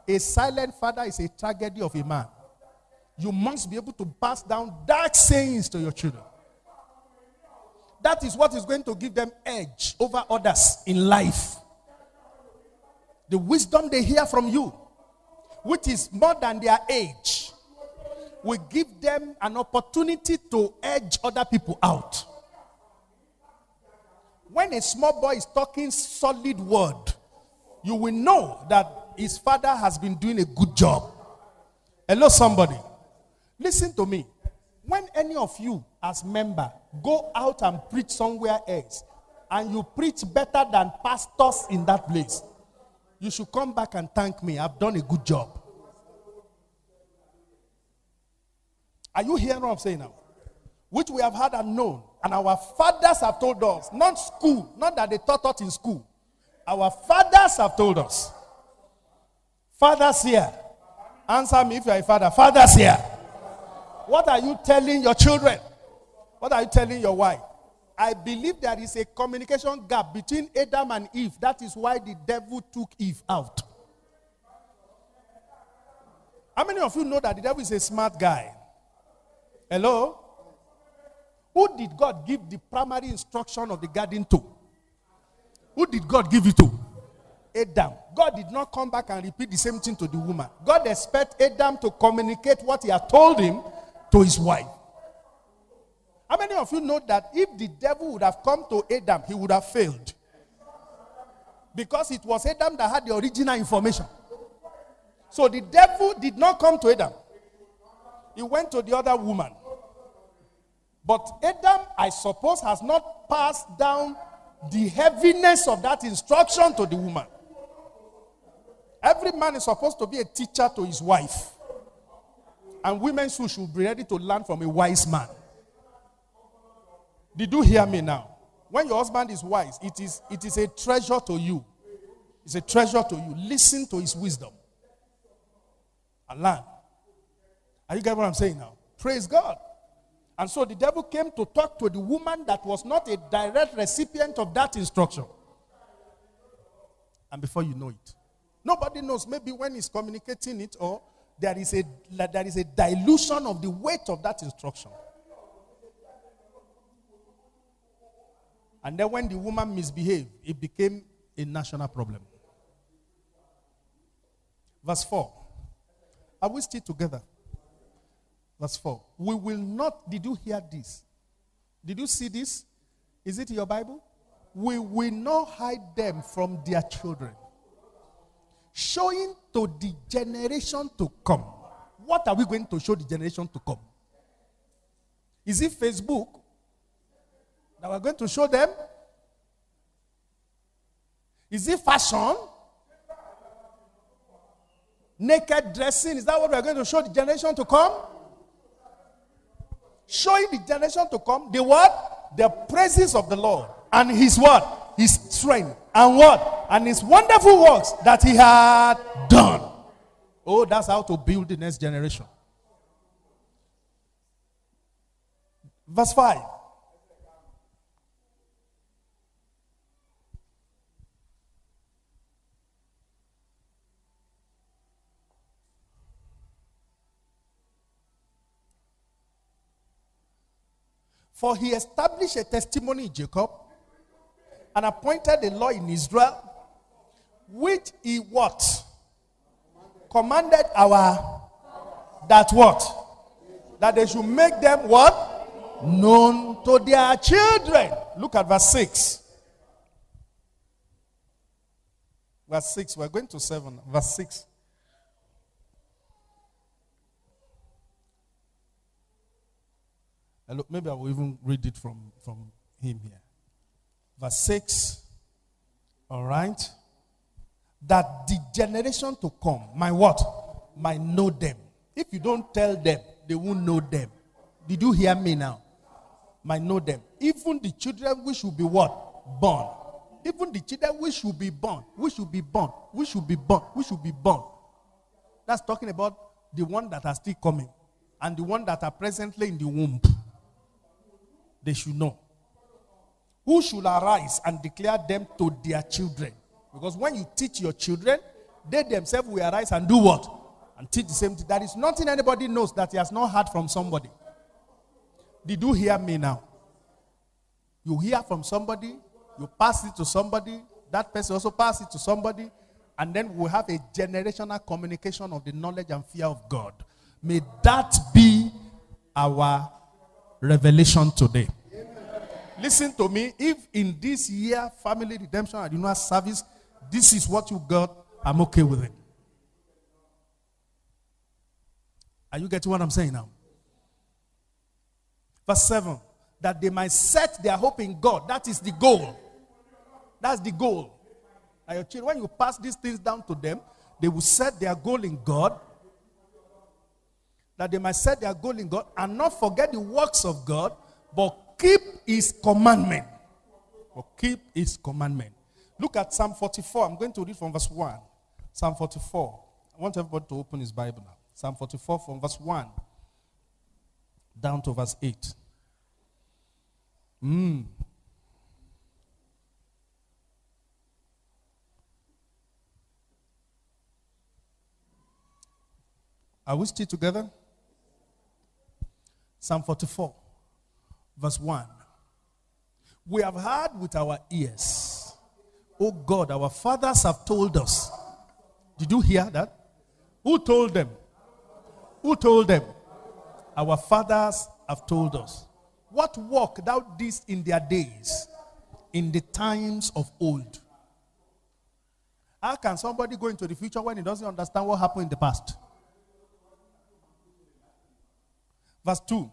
[SPEAKER 1] A silent father is a tragedy of a man. You must be able to pass down dark sayings to your children. That is what is going to give them edge over others in life. The wisdom they hear from you which is more than their age, will give them an opportunity to edge other people out. When a small boy is talking solid word, you will know that his father has been doing a good job. Hello, somebody. Listen to me. When any of you, as member, go out and preach somewhere else, and you preach better than pastors in that place, you should come back and thank me. I've done a good job. Are you hearing what I'm saying now? Which we have had and known, and our fathers have told us. Not school, not that they taught us in school. Our fathers have told us. Fathers here. Answer me if you are a father. Fathers here. What are you telling your children? What are you telling your wife? I believe there is a communication gap between Adam and Eve. That is why the devil took Eve out. How many of you know that the devil is a smart guy? Hello? Who did God give the primary instruction of the garden to? Who did God give it to? Adam. God did not come back and repeat the same thing to the woman. God expect Adam to communicate what he had told him to his wife. How many of you know that if the devil would have come to Adam, he would have failed? Because it was Adam that had the original information. So the devil did not come to Adam. He went to the other woman. But Adam, I suppose, has not passed down the heaviness of that instruction to the woman. Every man is supposed to be a teacher to his wife. And women should be ready to learn from a wise man. Did you hear me now? When your husband is wise, it is, it is a treasure to you. It's a treasure to you. Listen to his wisdom and learn. Are you getting what I'm saying now? Praise God. And so the devil came to talk to the woman that was not a direct recipient of that instruction. And before you know it, nobody knows. Maybe when he's communicating it, or there is a there is a dilution of the weight of that instruction. And then when the woman misbehaved, it became a national problem. Verse 4. Are we still together? Verse 4. We will not, did you hear this? Did you see this? Is it your Bible? We will not hide them from their children, showing to the generation to come. What are we going to show the generation to come? Is it Facebook that we're going to show them? Is it fashion? Naked dressing? Is that what we're going to show the generation to come? Showing the generation to come the what? The praises of the Lord and his what? His strength and what? And his wonderful works that he had done. Oh, that's how to build the next generation. Verse 5. For he established a testimony in Jacob and appointed a law in Israel, which he what? Commanded our that what? That they should make them what? Known to their children. Look at verse 6. Verse 6. We're going to 7. Verse 6. Look, maybe I will even read it from, from him here. Verse 6. All right. That the generation to come, my what? Might know them. If you don't tell them, they won't know them. Did you hear me now? Might know them. Even the children which will be what? Born. Even the children which should be born, which should be born, which should be born, which should be born. That's talking about the one that are still coming and the one that are presently in the womb they should know. Who should arise and declare them to their children? Because when you teach your children, they themselves will arise and do what? And teach the same thing. There is nothing anybody knows that he has not heard from somebody. Did you hear me now? You hear from somebody, you pass it to somebody, that person also pass it to somebody, and then we have a generational communication of the knowledge and fear of God. May that be our revelation today. Listen to me. If in this year, family redemption and renewal service, this is what you got, I'm okay with it. Are you getting what I'm saying now? Verse 7 that they might set their hope in God. That is the goal. That's the goal. Now your children, when you pass these things down to them, they will set their goal in God that they might set their goal in God and not forget the works of God, but keep his commandment. But keep his commandment. Look at Psalm 44. I'm going to read from verse 1. Psalm 44. I want everybody to open his Bible now. Psalm 44 from verse 1 down to verse 8. Mm. Are we still together? Psalm 44, verse 1. We have heard with our ears. Oh God, our fathers have told us. Did you hear that? Who told them? Who told them? Our fathers have told us. What work thou didst in their days, in the times of old? How can somebody go into the future when he doesn't understand what happened in the past? Verse 2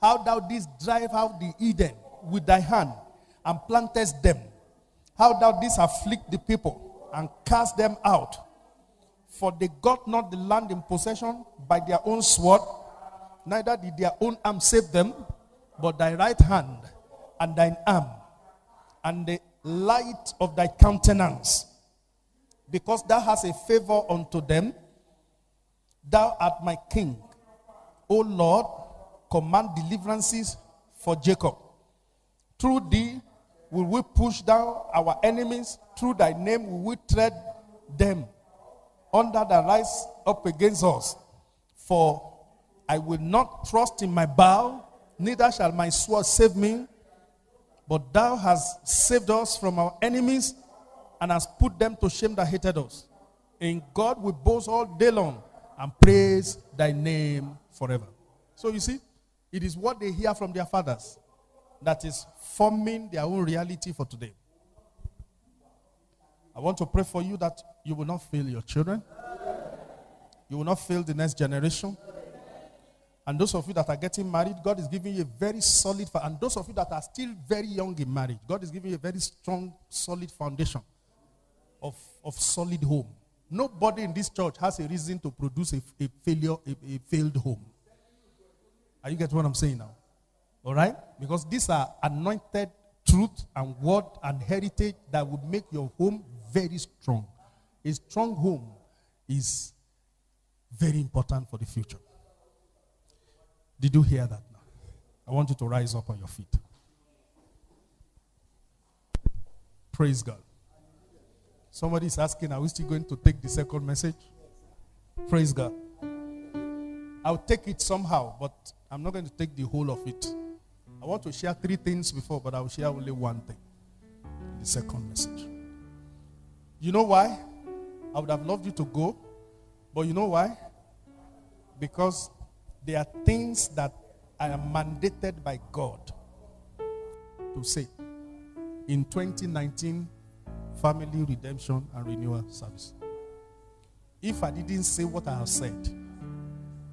[SPEAKER 1] How thou didst drive out the heathen with thy hand and plantest them. How thou didst afflict the people and cast them out. For they got not the land in possession by their own sword, neither did their own arm save them, but thy right hand and thine arm and the light of thy countenance. Because thou hast a favor unto them, thou art my king. O Lord, command deliverances for Jacob. Through thee will we push down our enemies. Through thy name will we tread them under the rise up against us. For I will not trust in my bow, neither shall my sword save me. But thou hast saved us from our enemies and hast put them to shame that hated us. In God we boast all day long and praise thy name forever. So you see, it is what they hear from their fathers that is forming their own reality for today. I want to pray for you that you will not fail your children, you will not fail the next generation. And those of you that are getting married, God is giving you a very solid, and those of you that are still very young in marriage, God is giving you a very strong, solid foundation of, of solid home. Nobody in this church has a reason to produce a, a failure, a, a failed home. Are you getting what I'm saying now? All right? Because these are anointed truth and word and heritage that would make your home very strong. A strong home is very important for the future. Did you hear that now? I want you to rise up on your feet. Praise God. Somebody is asking, are we still going to take the second message? Praise God. I'll take it somehow, but I'm not going to take the whole of it. I want to share three things before, but I will share only one thing. The second message. You know why? I would have loved you to go, but you know why? Because there are things that I am mandated by God to say in 2019 Family Redemption and Renewal Service. If I didn't say what I have said,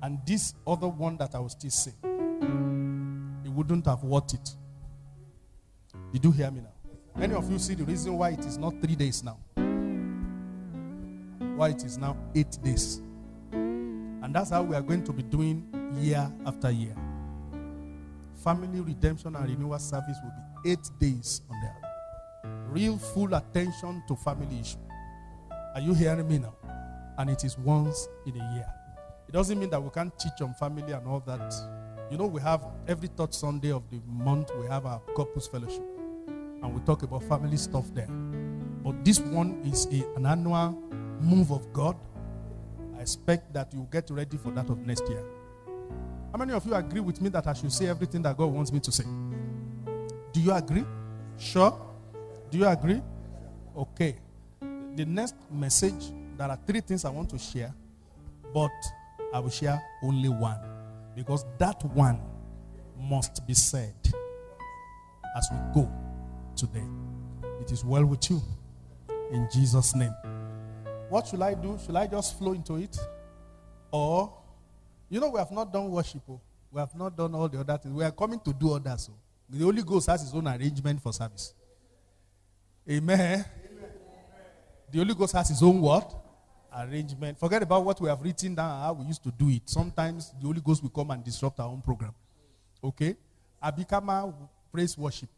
[SPEAKER 1] and this other one that I will still say, it wouldn't have worth it. Did you hear me now? Any of you see the reason why it is not three days now. Why it is now eight days. And that's how we are going to be doing year after year. Family redemption and renewal service will be eight days on there. Real full attention to family issue. Are you hearing me now? And it is once in a year. It doesn't mean that we can't teach on family and all that. You know, we have every third Sunday of the month, we have our couples fellowship. And we talk about family stuff there. But this one is a, an annual move of God. I expect that you get ready for that of next year. How many of you agree with me that I should say everything that God wants me to say? Do you agree? Sure? Do you agree? Okay. The next message, there are three things I want to share, but I will share only one because that one must be said as we go today. It is well with you in Jesus' name. What should I do? Should I just flow into it? Or you know, we have not done worship. Oh. We have not done all the other things. We are coming to do others. Oh. The Holy Ghost has his own arrangement for service. Amen. Amen. The Holy Ghost has his own what? Arrangement. Forget about what we have written down, how we used to do it. Sometimes the Holy Ghost will come and disrupt our own program. Okay? Abikama praise worship.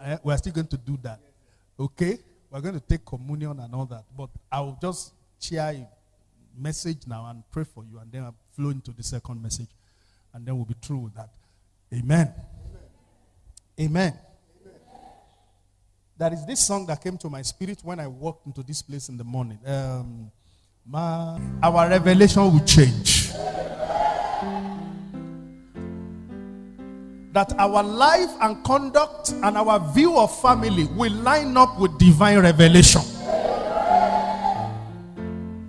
[SPEAKER 1] Uh, we are still going to do that. Okay? We're going to take communion and all that. But I will just share message now and pray for you, and then I'll flow into the second message, and then we'll be through with that. Amen. Amen. Amen. There is this song that came to my spirit when I walked into this place in the morning. Um, my, our revelation will change. That our life and conduct and our view of family will line up with divine revelation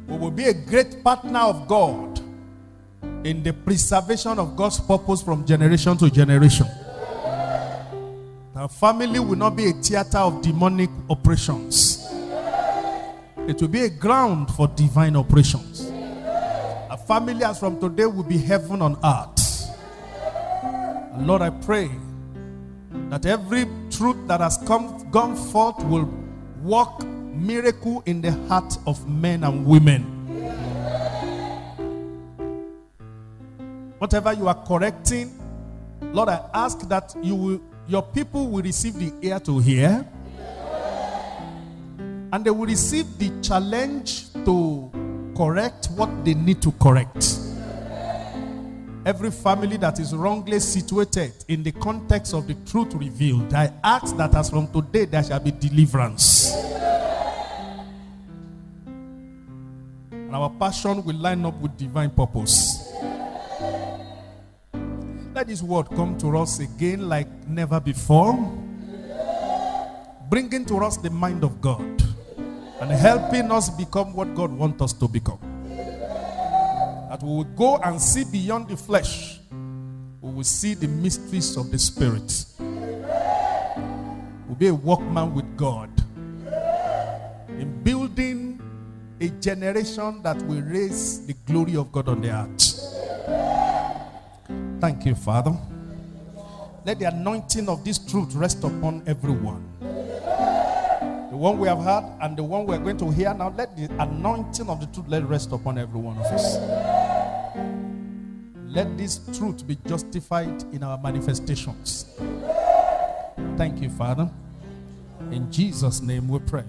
[SPEAKER 1] We will be a great partner of God in the preservation of God's purpose from generation to generation. Our family will not be a theater of demonic operations. It will be a ground for divine operations. Our family as from today will be heaven on earth. And Lord, I pray that every truth that has come gone forth will work miracle in the heart of men and women. Whatever you are correcting, Lord, I ask that you will, your people will receive the ear to hear. And they will receive the challenge to correct what they need to correct. Every family that is wrongly situated in the context of the truth revealed, I ask that as from today there shall be deliverance. And our passion will line up with divine purpose. Let this word come to us again like never before, bringing to us the mind of God and helping us become what God wants us to become. That we will go and see beyond the flesh, we will see the mysteries of the Spirit. We'll be a workman with God in building a generation that will raise the glory of God on the earth. Thank you, Father. Let the anointing of this truth rest upon everyone. The one we have heard and the one we are going to hear now, let the anointing of the truth let rest upon every one of us. Let this truth be justified in our manifestations. Thank you, Father. In Jesus' name we pray.